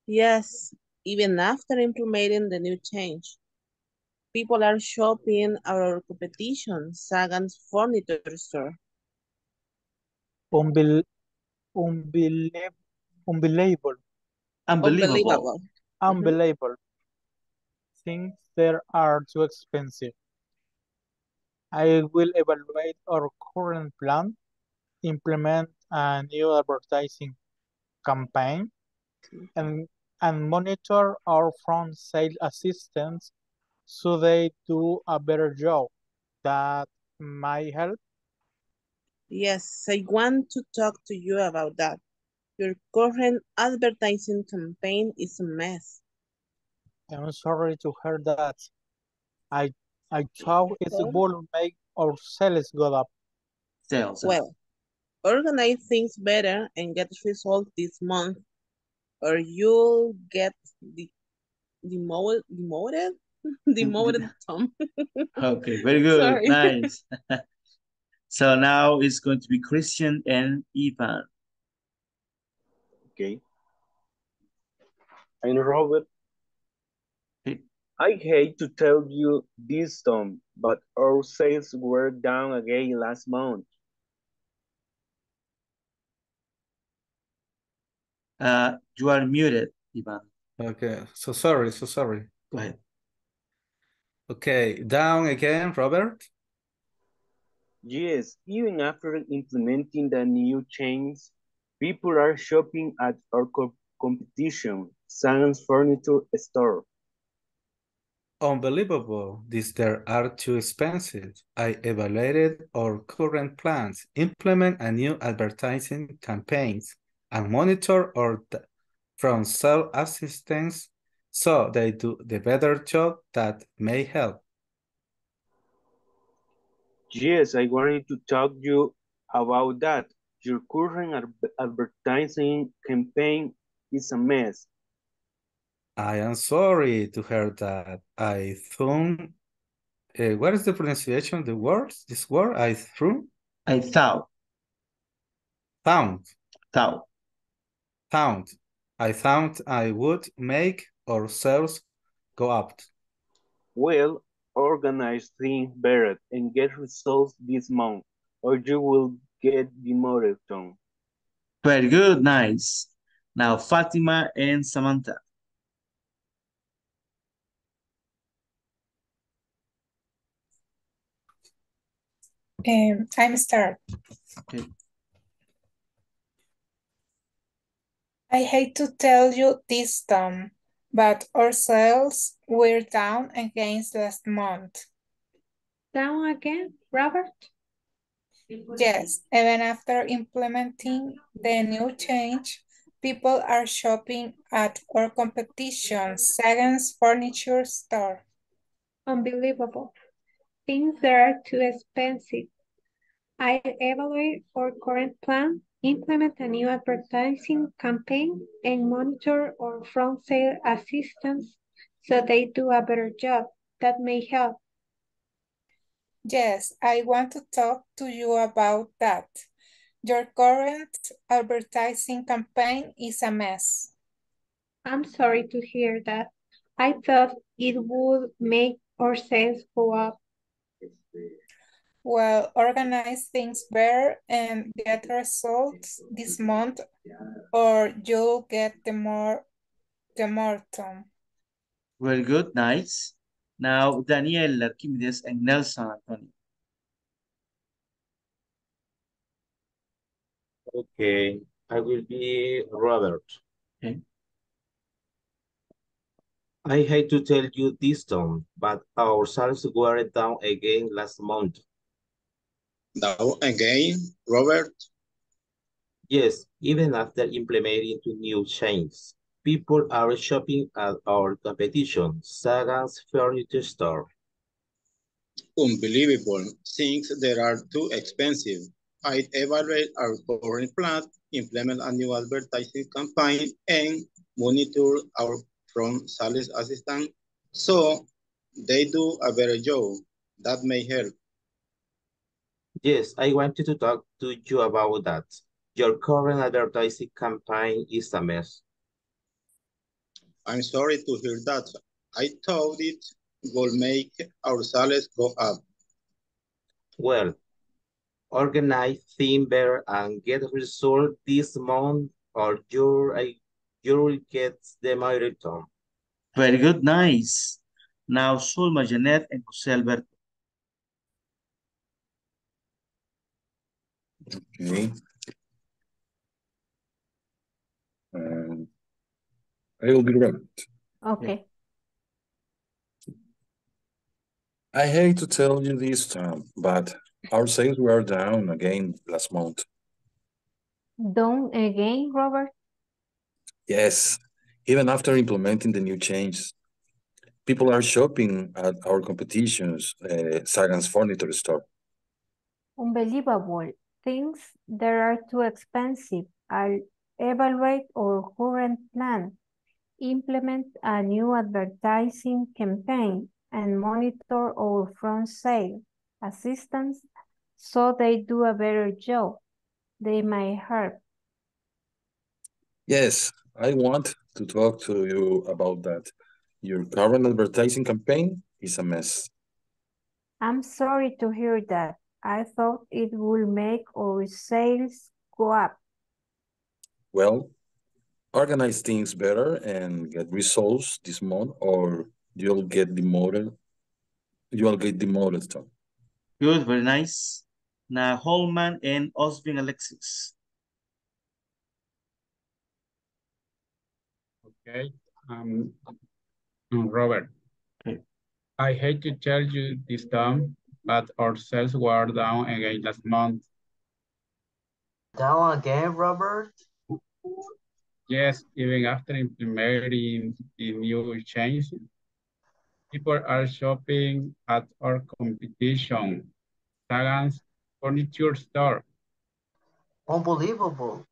Yes, even after implementing the new change. People are shopping our competition, Sagan's furniture store. Unbel unbelievable. Unbelievable. Unbelievable. Unbelievable. Things there are too expensive. I will evaluate our current plan, implement a new advertising campaign, and, and monitor our front sale assistants so they do a better job. That might help. Yes, I want to talk to you about that. Your current advertising campaign is a mess. I'm sorry to hear that. I I thought it Okay. would make our sales go up. Sales. Well, organize things better and get results this month, or you'll get the demoted, *laughs* demoted, *laughs* demoted, Tom. *laughs* Okay, very good. Sorry. Nice. so now it's going to be Christian and Ivan. Okay. I'm Robert. Okay. I hate to tell you this, Tom, but our sales were down again last month. Uh, you are muted, Ivan. Okay, so sorry, so sorry. Go ahead. Okay, down again, Robert. Yes, even after implementing the new change, people are shopping at our co competition, Sam's Furniture Store. Unbelievable. These there are too expensive. I evaluated our current plans, implement a new advertising campaigns, and monitor or d- from sale assistants so they do the better job that may help. Yes, I wanted to talk to you about that. Your current ad- advertising campaign is a mess. I am sorry to hear that. I thought, uh, what is the pronunciation of the words? This word, I threw? I thought. Found. Thought. Found. I thought I would make our sales go up. Well, organize things better and get results this month, or you will get demoted, Tom. Very good. Nice. Now Fatima and Samantha. Um, I'm start. Okay. I hate to tell you this, Tom, but our sales were down against last month. Down again, Robert? Yes, even after implementing the new change, people are shopping at our competition, Sagan's Furniture Store. Unbelievable. Things that are too expensive. I evaluate our current plan, implement a new advertising campaign, and monitor our front sale assistants so they do a better job. That may help. Yes, I want to talk to you about that. Your current advertising campaign is a mess. I'm sorry to hear that. I thought it would make our sales go up. Well, organize things better and get results this month or you'll get the more the mortem. Very good, nice. Now, Daniel, Archimedes, and Nelson Antonio. Okay, I will be Robert. Okay. I hate to tell you this, Tom, but our sales were down again last month. Down again, Robert? Yes, even after implementing two new chains, people are shopping at our competition, Sagan's Furniture Store. Unbelievable. Things that are too expensive. I evaluate our current plan, implement a new advertising campaign, and monitor our front sales assistant so they do a better job. That may help. Yes, I wanted to talk to you about that. Your current advertising campaign is a mess. I'm sorry to hear that. I thought it would make our sales go up. Well, organize things better and get results this month or you're, you'll get the marathon. Very good, nice. Now, Sulma, Janet, and Jose Alberto. Okay. Um, I will be Robert. Okay. I hate to tell you this, Tom, but our sales were down again last month. Down again, Robert? Yes, even after implementing the new changes. People are shopping at our competitions, uh, Sagan's Furniture Store. Unbelievable. Things that are too expensive. I'll evaluate our current plan, implement a new advertising campaign, and monitor our front sale assistants so they do a better job. They may help. Yes, I want to talk to you about that. Your current advertising campaign is a mess. I'm sorry to hear that. I thought it would make our sales go up. Well, organize things better and get results this month or you'll get demoted. You'll get demoted, Tom. Good, very nice. Now, Holman and Osvin Alexis. Okay, um, Robert. Okay. I hate to tell you this, Tom, but our sales were down again last month. Down again, Robert? Yes, even after implementing the new change, people are shopping at our competition, Sagan's Furniture Store. Unbelievable.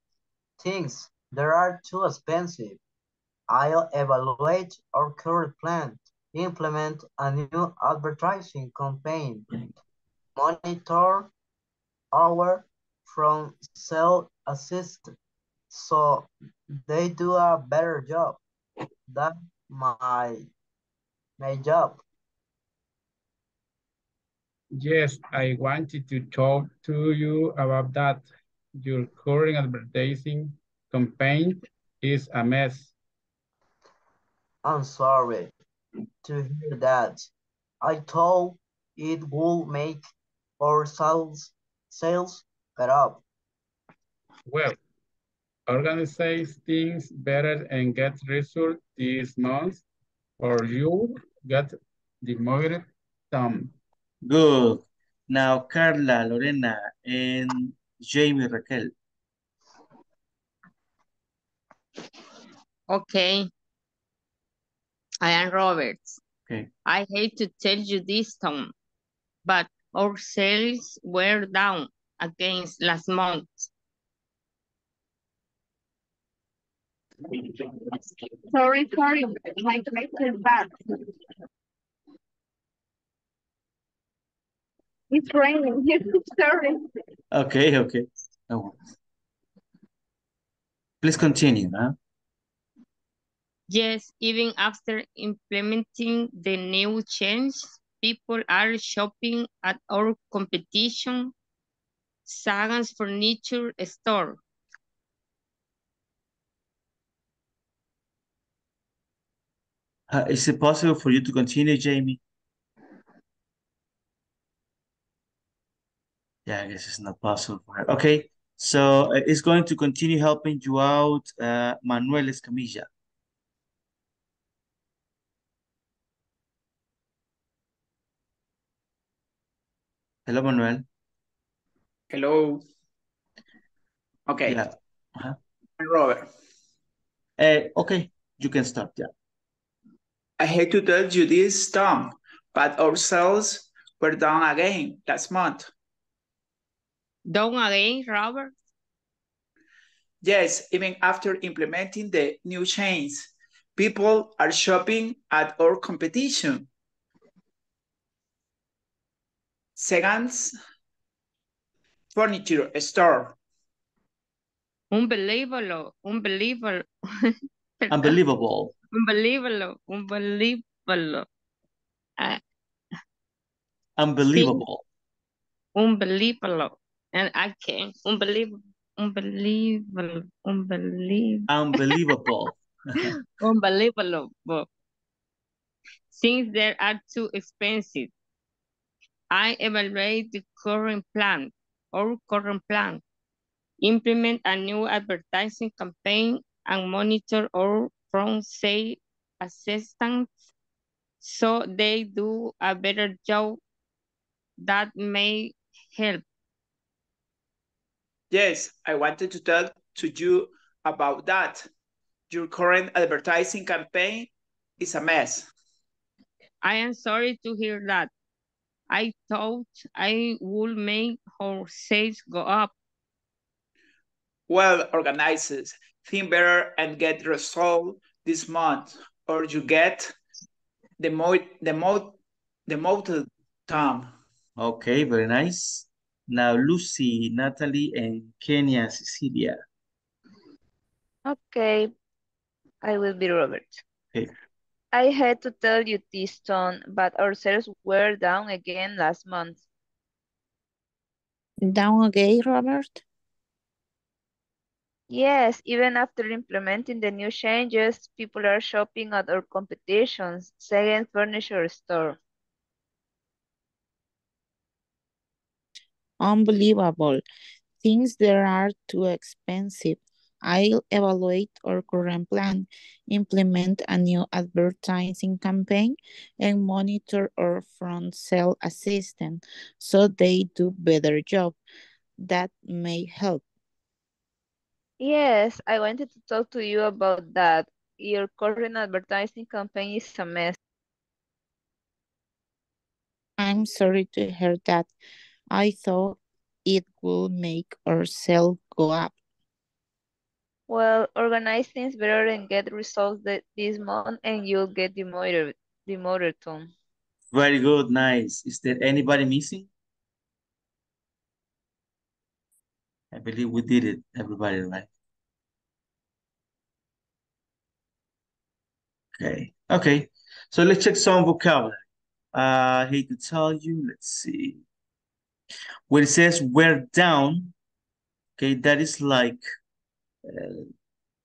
Things that are too expensive. I'll evaluate our current plan, implement a new advertising campaign, mm-hmm. monitor our from sale assist so they do a better job. That's my, my job. Yes, I wanted to talk to you about that. Your current advertising campaign is a mess. I'm sorry to hear that. I thought it would make our sales sales better up. Well, organize things better and get results this month, or you get demoted some. Good. Now, Carla, Lorena, and Jamie Raquel. Okay. I am Robert. Okay. I hate to tell you this, Tom, but our sales were down against last month. Sorry, sorry, my connection is bad. It's raining. *laughs* Sorry. Okay, okay. No. Please continue, huh? Yes, even after implementing the new change, people are shopping at our competition, Sagan's Furniture Store. Uh, is it possible for you to continue, Jamie? Yeah, I guess it's not possible for her. Okay, so uh, it's going to continue helping you out, uh, Manuel Escamilla. Hello, Manuel. Hello. Okay. Yeah. Uh-huh. Robert. Uh, okay, you can start, yeah. I hate to tell you this, Tom, but our sales were down again last month. Down again, Robert? Yes, even after implementing the new chains, people are shopping at our competition. Segan's Furniture Store. Unbelievable, unbelievable. *laughs* Unbelievable. Unbelievable, unbelievable. Uh, Unbelievable. unbelievable. And I can't, unbelievable, unbelievable, unbelievable. Unbelievable. *laughs* *laughs* Unbelievable. Since they are too expensive, I evaluate the current plan or current plan, implement a new advertising campaign and monitor our front sale assistants so they do a better job that may help. Yes, I wanted to talk to you about that. Your current advertising campaign is a mess. I am sorry to hear that. I thought I would make her sales go up. Well, organizers, think better and get resolved this month, or you get the mo the mo the motive Tom. Okay, very nice. Now Lucy, Natalie, and Kenia, Cecilia. Okay, I will be Robert. Okay. I hate to tell you this, Tom, but our sales were down again last month. Down again, Robert? Yes, even after implementing the new changes, people are shopping at our competitions, Second Furniture Store. Unbelievable. Things there are too expensive. I'll evaluate our current plan, implement a new advertising campaign, and monitor our front sale assistant so they do better job. That may help. Yes, I wanted to talk to you about that. Your current advertising campaign is a mess. I'm sorry to hear that. I thought it would make our sale go up. Well, organize things better and get results that this month and you'll get demoted, demoted, Tom. Very good, nice. Is there anybody missing? I believe we did it, everybody, right? Okay, okay. So let's check some vocabulary. Uh, I hate to tell you, let's see. When it says we're down, okay, that is like uh,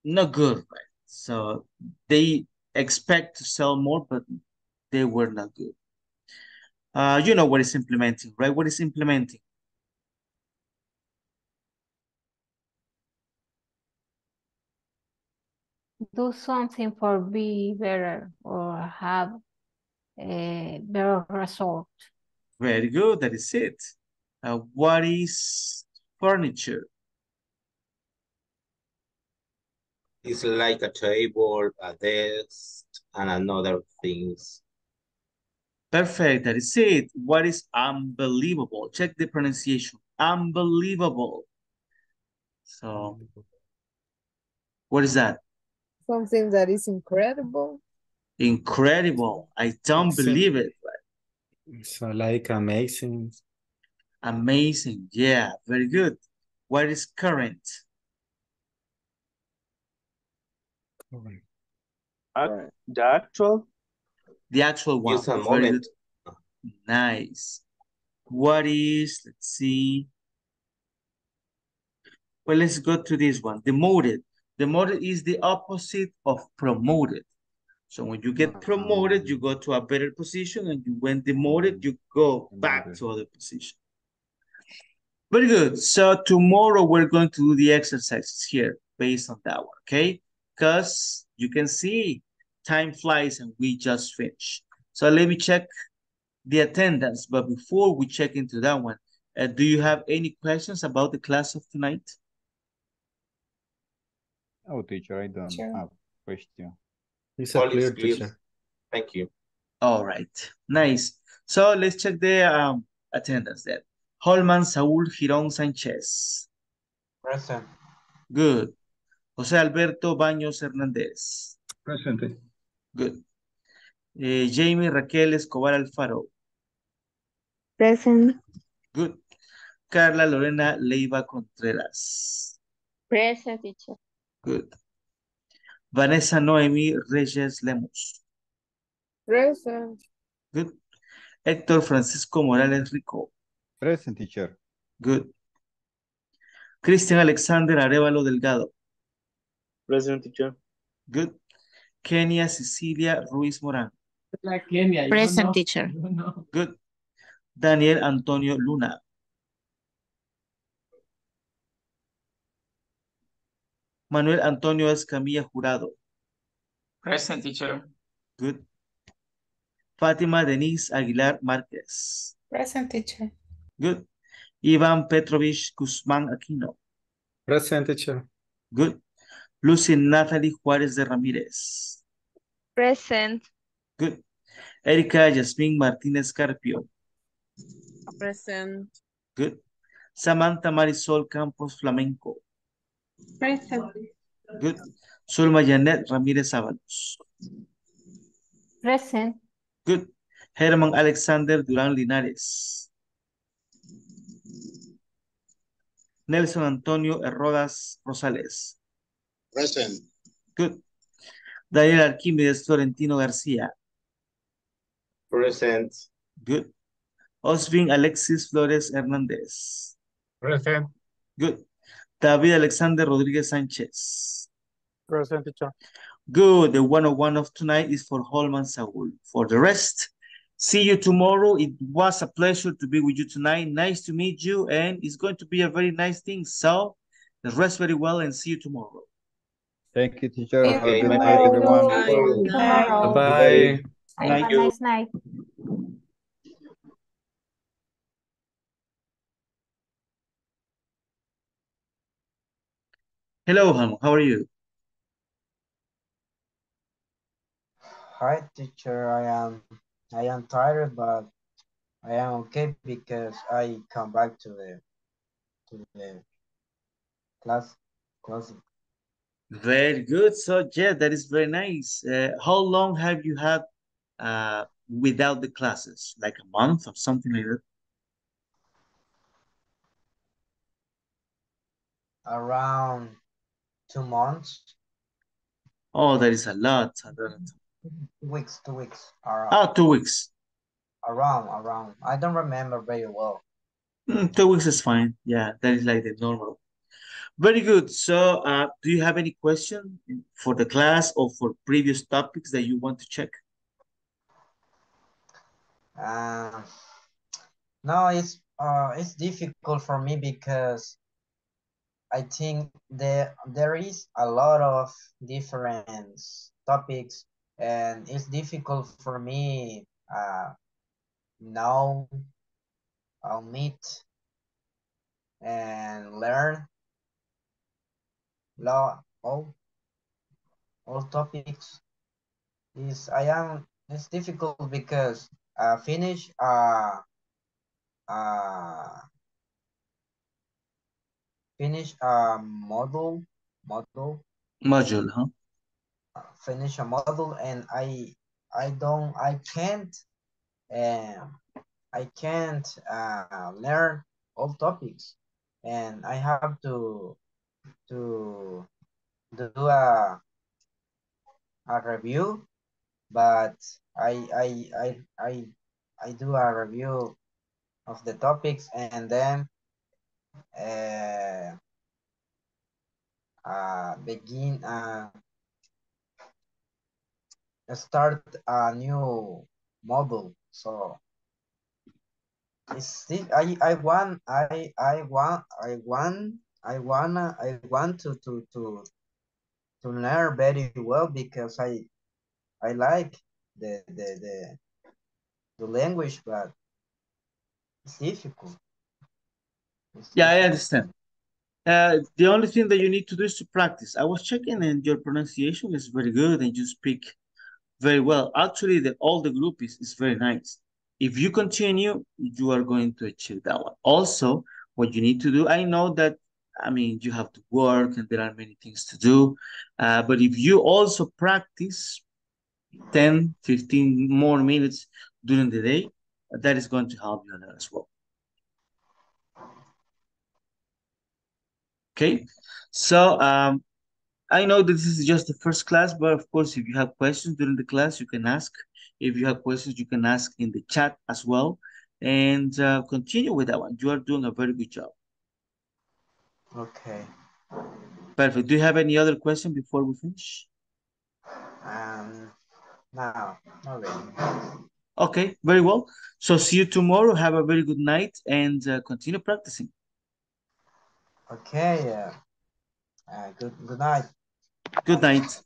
not good, right? So they expect to sell more, but they were not good. Uh, you know what is implementing, right? What is implementing? Do something for be better or have a better result. Very good, that is it. Uh, what is furniture? It's like a table, a desk, and another things. Perfect, that is it. What is unbelievable? Check the pronunciation. Unbelievable. So, what is that? Something that is incredible. Incredible. I don't So- believe it. So like amazing. Amazing. Yeah, very good. What is current? Ac- the actual The actual one. Use a moment. Nice. What is, let's see. Well, let's go to this one. Demoted. The demoted is the opposite of promoted. So when you get ah. promoted, you go to a better position, and you when demoted, you go back to other position. Very good. So tomorrow we're going to do the exercises here based on that one, okay? Because you can see time flies and we just finished. So let me check the attendance. But before we check into that one, uh, do you have any questions about the class of tonight? Oh, teacher, I don't Sure. have question. It's All a is clear clear. teacher. Thank you. All right, nice. So let's check the um, attendance then. Holman Saúl Girón Sánchez. Present. Good. José Alberto Baños Hernández. Presente. Good. Eh, Jamie Raquel Escobar Alfaro. Present. Good. Carla Lorena Leiva Contreras. Present, teacher. Good. Vanessa Noemi Reyes Lemus. Present. Good. Héctor Francisco Morales Rico. Present, teacher. Good. Cristian Alexander Arevalo Delgado. Present teacher. Good. Kenia Cecilia Ruiz Morán. Present teacher. Good. Daniel Antonio Luna. Manuel Antonio Escamilla Jurado. Present teacher. Good. Fátima Denise Aguilar Márquez. Present teacher. Good. Iván Petrovich Guzmán Aquino. Present teacher. Good. Lucy Natalie Juárez de Ramírez. Present. Good. Erika Yasmín Martínez Carpio. Present. Good. Samantha Marisol Campos Flamenco. Present. Good. Zulma Janet Ramírez Ábalos. Present. Good. Herman Alexander Durán Linares. Nelson Antonio Herrodas Rosales. Present. Good. Daniel Arquímedes Florentino García. Present. Good. Osvin Alexis Flores Hernández. Present. Good. David Alexander Rodríguez Sánchez. Present teacher. Good. The one on one of tonight is for Holman Saúl. For the rest, see you tomorrow. It was a pleasure to be with you tonight. Nice to meet you, and it's going to be a very nice thing. So, rest very well and see you tomorrow. Thank you, teacher. Thank Have a good night, everyone. Tomorrow. Bye. Have a nice night. Hello, Holman. How are you? Hi, teacher. I am I am tired, but I am okay because I come back to the to the class class. Very good. So, yeah, that is very nice. Uh, how long have you had uh, without the classes? Like a month or something like that? Around two months, Oh, that is a lot. two weeks, two weeks. Around, Ah, two weeks. around, around. I don't remember very well. Mm, two weeks is fine. Yeah, that is like the normal. Very good. So, uh, do you have any question for the class or for previous topics that you want to check? Um, no, it's uh, it's difficult for me because I think there there is a lot of different topics, and it's difficult for me uh now I'll meet and learn law all all topics is I am it's difficult because uh finish uh uh finish a model model Module, huh? finish a model and I I don't I can't um I can't uh learn all topics and I have to to do a a review, but I I I I I do a review of the topics and then uh, uh, begin uh, start a new model. So still, I I want I I want I want I wanna I want to to to to learn very well because I I like the the the the language, but it's difficult. It's Yeah, I understand. Uh, the only thing that you need to do is to practice. I was checking and your pronunciation is very good and you speak very well. Actually, the all the group is, is very nice. If you continue, you are going to achieve that one. Also, what you need to do, I know that, I mean, you have to work and there are many things to do. Uh, but if you also practice 10, 15 more minutes during the day, that is going to help you as well. Okay, so um, I know this is just the first class, but of course, if you have questions during the class, you can ask. If you have questions, you can ask in the chat as well. And uh, continue with that one. You are doing a very good job. Okay. Perfect. Do you have any other question before we finish? Um, now, not really. Okay, very well. So see you tomorrow. Have a very good night and uh, continue practicing. Okay. Uh, uh, good. Good night. Good night.